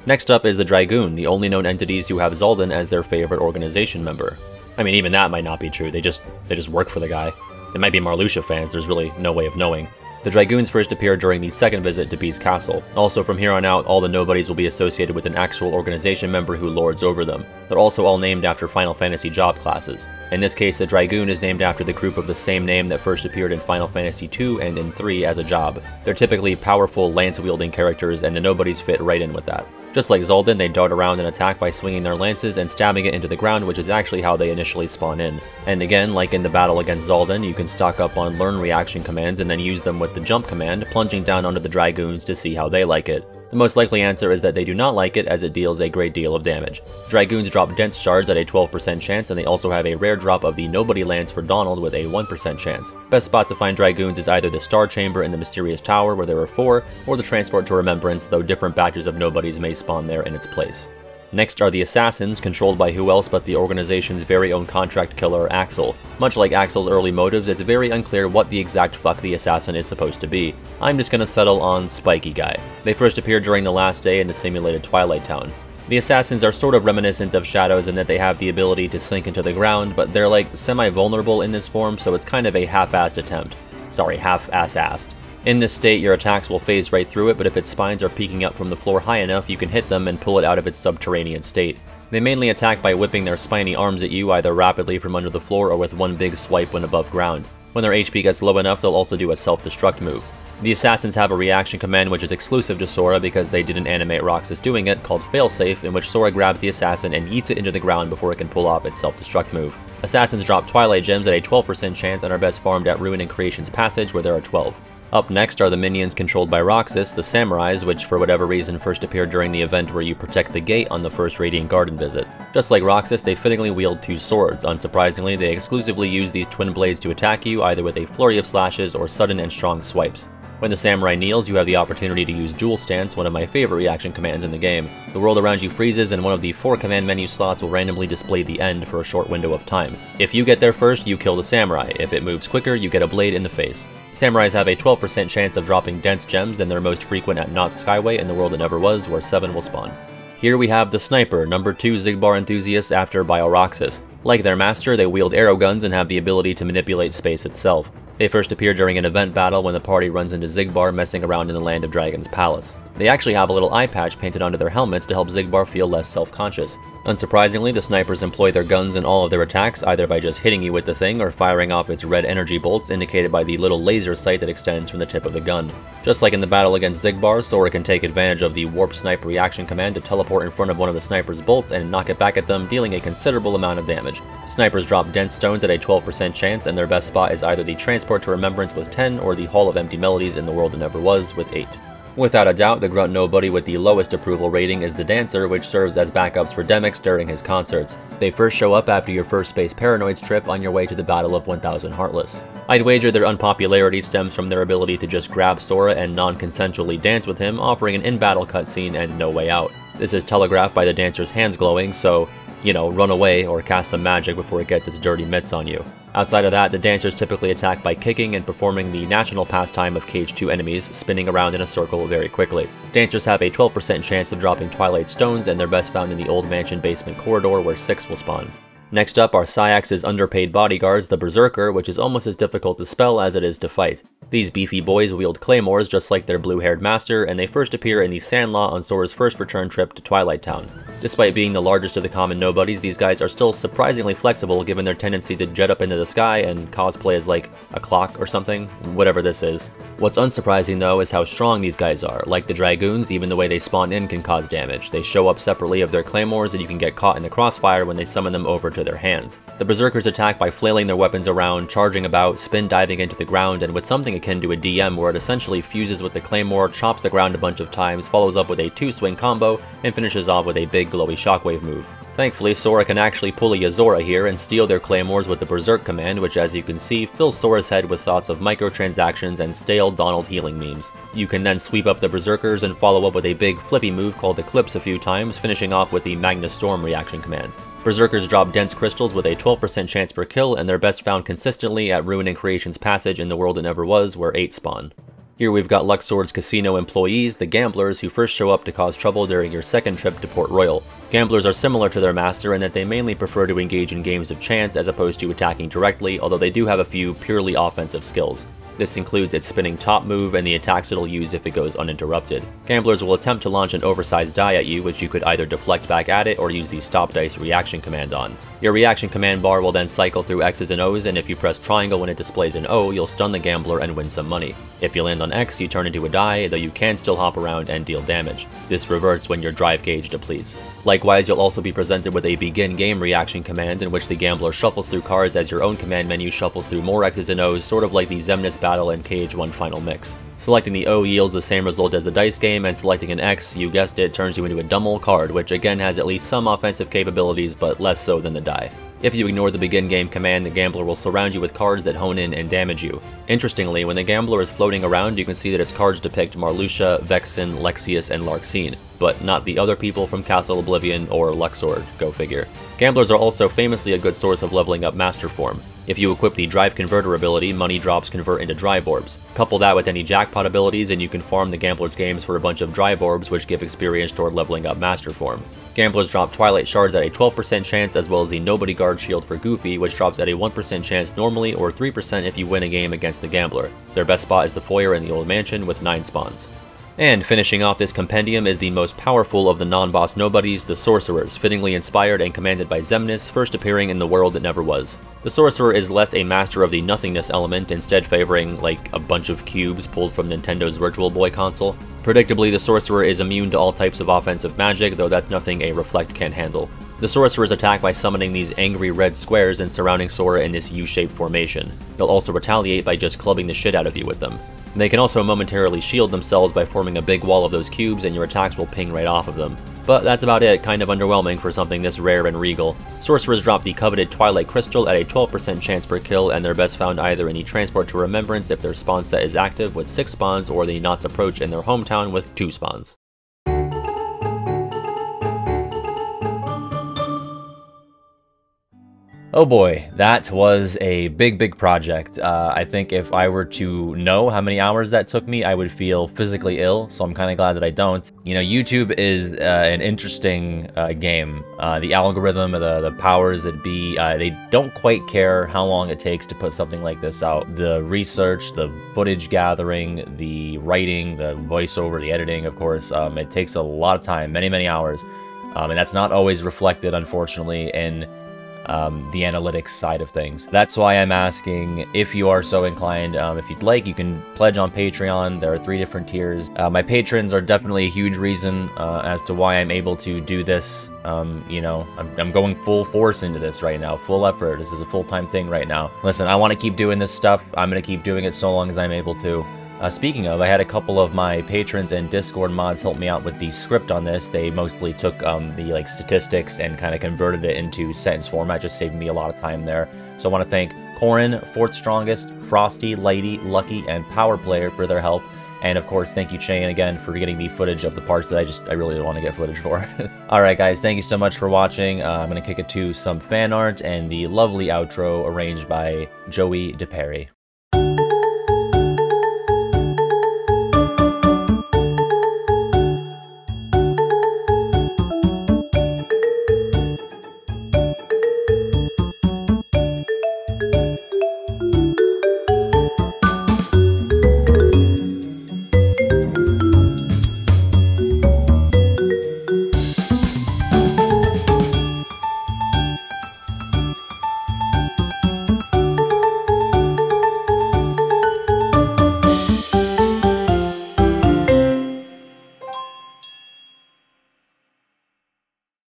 Next up is the Dragoon, the only known entities who have Xaldin as their favorite organization member. I mean, even that might not be true, they just they just work for the guy. They might be Marluxia fans, there's really no way of knowing. The Dragoons first appeared during the second visit to Beast Castle. Also, from here on out, all the nobodies will be associated with an actual organization member who lords over them. They're also all named after Final Fantasy job classes. In this case, the Dragoon is named after the group of the same name that first appeared in Final Fantasy II and in 3 as a job. They're typically powerful, lance-wielding characters, and the nobodies fit right in with that. Just like Xaldin, they dart around and attack by swinging their lances and stabbing it into the ground, which is actually how they initially spawn in. And again, like in the battle against Xaldin, you can stock up on learn reaction commands and then use them with the jump command, plunging down onto the Dragoons to see how they like it. The most likely answer is that they do not like it as it deals a great deal of damage. Dragoons drop dense shards at a 12% chance and they also have a rare drop of the Nobody Lance for Donald with a 1% chance. Best spot to find Dragoons is either the Star Chamber in the Mysterious Tower where there are 4, or the Transport to Remembrance though different batches of Nobodies may spawn there in its place. Next are the Assassins, controlled by who else but the organization's very own contract killer, Axel. Much like Axel's early motives, it's very unclear what the exact fuck the assassin is supposed to be. I'm just gonna settle on Spiky Guy. They first appeared during the last day in the simulated Twilight Town. The assassins are sort of reminiscent of shadows in that they have the ability to sink into the ground, but they're like semi-vulnerable in this form, so it's kind of a half-assed attempt. Sorry, half-ass-assed. In this state, your attacks will phase right through it, but if its spines are peeking up from the floor high enough, you can hit them and pull it out of its subterranean state. They mainly attack by whipping their spiny arms at you either rapidly from under the floor or with one big swipe when above ground. When their HP gets low enough, they'll also do a self-destruct move. The assassins have a reaction command which is exclusive to Sora because they didn't animate Roxas doing it, called Failsafe, in which Sora grabs the assassin and yeets it into the ground before it can pull off its self-destruct move. Assassins drop Twilight Gems at a 12% chance and are best farmed at Ruin and Creation's Passage where there are 12. Up next are the minions controlled by Roxas, the Samurais, which for whatever reason first appear during the event where you protect the gate on the first Radiant Garden visit. Just like Roxas, they fittingly wield two swords. Unsurprisingly, they exclusively use these twin blades to attack you, either with a flurry of slashes or sudden and strong swipes. When the samurai kneels, you have the opportunity to use Duel Stance, one of my favorite reaction commands in the game. The world around you freezes and one of the four command menu slots will randomly display the end for a short window of time. If you get there first, you kill the samurai. If it moves quicker, you get a blade in the face. Samurais have a 12% chance of dropping dense gems and they're most frequent at Naught's Skyway in the world it never was, where 7 will spawn. Here we have the Sniper, number 2 Xigbar enthusiast after Bioroxas. Like their master, they wield arrow guns and have the ability to manipulate space itself. They first appear during an event battle when the party runs into Xigbar messing around in the Land of Dragon's palace. They actually have a little eye patch painted onto their helmets to help Xigbar feel less self-conscious. Unsurprisingly, the snipers employ their guns in all of their attacks, either by just hitting you with the thing or firing off its red energy bolts indicated by the little laser sight that extends from the tip of the gun. Just like in the battle against Xigbar, Sora can take advantage of the Warp Snipe reaction command to teleport in front of one of the sniper's bolts and knock it back at them, dealing a considerable amount of damage. Snipers drop dense stones at a 12% chance, and their best spot is either the Transport to Remembrance with 10 or the Hall of Empty Melodies in the World That Never Was with 8. Without a doubt, the Grunt Nobody with the lowest approval rating is the Dancer, which serves as backups for Demyx during his concerts. They first show up after your first Space Paranoids trip on your way to the Battle of 1000 Heartless. I'd wager their unpopularity stems from their ability to just grab Sora and non-consensually dance with him, offering an in-battle cutscene and no way out. This is telegraphed by the Dancer's hands glowing, so you know, run away or cast some magic before it gets its dirty mitts on you. Outside of that, the dancers typically attack by kicking and performing the national pastime of KH2 enemies, spinning around in a circle very quickly. Dancers have a 12% chance of dropping Twilight Stones, and they're best found in the old mansion basement corridor where 6 will spawn. Next up are Saïx's underpaid bodyguards, the Berserker, which is almost as difficult to spell as it is to fight. These beefy boys wield claymores just like their blue-haired master, and they first appear in the Sandlot on Sora's first return trip to Twilight Town. Despite being the largest of the common nobodies, these guys are still surprisingly flexible given their tendency to jet up into the sky and cosplay as like a clock or something, whatever this is. What's unsurprising though is how strong these guys are. Like the Dragoons, even the way they spawn in can cause damage. They show up separately of their claymores and you can get caught in the crossfire when they summon them over to their hands. The Berserkers attack by flailing their weapons around, charging about, spin diving into the ground, and with something akin to a DM where it essentially fuses with the claymore, chops the ground a bunch of times, follows up with a two-swing combo, and finishes off with a big glowy shockwave move. Thankfully, Sora can actually pull a Yozora here and steal their claymores with the Berserk command, which as you can see, fills Sora's head with thoughts of microtransactions and stale Donald healing memes. You can then sweep up the Berserkers and follow up with a big flippy move called Eclipse a few times, finishing off with the Magnus Storm reaction command. Berserkers drop dense crystals with a 12% chance per kill, and they're best found consistently at Ruin and Creation's Passage in the World It Never Was, where 8 spawn. Here we've got Luxord's casino employees, the Gamblers, who first show up to cause trouble during your second trip to Port Royal. Gamblers are similar to their master in that they mainly prefer to engage in games of chance as opposed to attacking directly, although they do have a few purely offensive skills. This includes its spinning top move and the attacks it'll use if it goes uninterrupted. Gamblers will attempt to launch an oversized die at you, which you could either deflect back at it or use the stop dice reaction command on. Your reaction command bar will then cycle through X's and O's, and if you press triangle when it displays an O, you'll stun the gambler and win some money. If you land on X, you turn into a die, though you can still hop around and deal damage. This reverts when your drive gauge depletes. Likewise, you'll also be presented with a begin game reaction command in which the gambler shuffles through cards as your own command menu shuffles through more X's and O's, sort of like the Xemnas battle and KH1 final mix. Selecting the O yields the same result as the dice game, and selecting an X, you guessed it, turns you into a Dummel card, which again has at least some offensive capabilities, but less so than the die. If you ignore the begin game command, the gambler will surround you with cards that hone in and damage you. Interestingly, when the gambler is floating around, you can see that its cards depict Marluxia, Vexen, Lexaeus, and Larxene, but not the other people from Castle Oblivion or Luxord, go figure. Gamblers are also famously a good source of leveling up Master Form. If you equip the Drive Converter ability, money drops convert into Drive Orbs. Couple that with any Jackpot abilities and you can farm the Gambler's games for a bunch of Drive Orbs which give experience toward leveling up Master Form. Gamblers drop Twilight Shards at a 12% chance as well as the Nobody Guard Shield for Goofy which drops at a 1% chance normally or 3% if you win a game against the Gambler. Their best spot is the foyer in the Old Mansion with 9 spawns. And finishing off this compendium is the most powerful of the non-boss nobodies, the Sorcerers, fittingly inspired and commanded by Xemnas, first appearing in the world that never was. The Sorcerer is less a master of the nothingness element, instead favoring, like, a bunch of cubes pulled from Nintendo's Virtual Boy console. Predictably, the Sorcerer is immune to all types of offensive magic, though that's nothing a Reflect can't handle. The Sorcerers attack by summoning these angry red squares and surrounding Sora in this U-shaped formation. They'll also retaliate by just clubbing the shit out of you with them. They can also momentarily shield themselves by forming a big wall of those cubes and your attacks will ping right off of them. But that's about it, kind of underwhelming for something this rare and regal. Sorcerers drop the coveted Twilight Crystal at a 12% chance per kill, and they're best found either in the Transport to Remembrance if their spawn set is active with 6 spawns, or the Naught's Approach in their hometown with 2 spawns. Oh boy, that was a big, big project. Uh, I think if I were to know how many hours that took me, I would feel physically ill, so I'm kind of glad that I don't. You know, YouTube is uh, an interesting uh, game. Uh, the algorithm, the, the powers that be, uh, they don't quite care how long it takes to put something like this out. The research, the footage gathering, the writing, the voiceover, the editing, of course, um, it takes a lot of time, many, many hours. Um, and that's not always reflected, unfortunately, in um, the analytics side of things. That's why I'm asking if you are so inclined. Um, if you'd like, you can pledge on Patreon. There are three different tiers. Uh, my patrons are definitely a huge reason uh, as to why I'm able to do this. Um, you know, I'm, I'm, going full force into this right now, full effort. This is a full-time thing right now. Listen, I want to keep doing this stuff. I'm going to keep doing it so long as I'm able to. Uh, speaking of, I had a couple of my patrons and Discord mods help me out with the script on this. They mostly took um, the like statistics and kind of converted it into sentence format, just saving me a lot of time there. So I want to thank Corin, Fourth Strongest, Frosty, Lighty, Lucky, and Power Player for their help. And of course, thank you, Shane, again, for getting the footage of the parts that I just, I really want to get footage for. Alright guys, thank you so much for watching. Uh, I'm going to kick it to some fan art and the lovely outro arranged by Joey DePerry.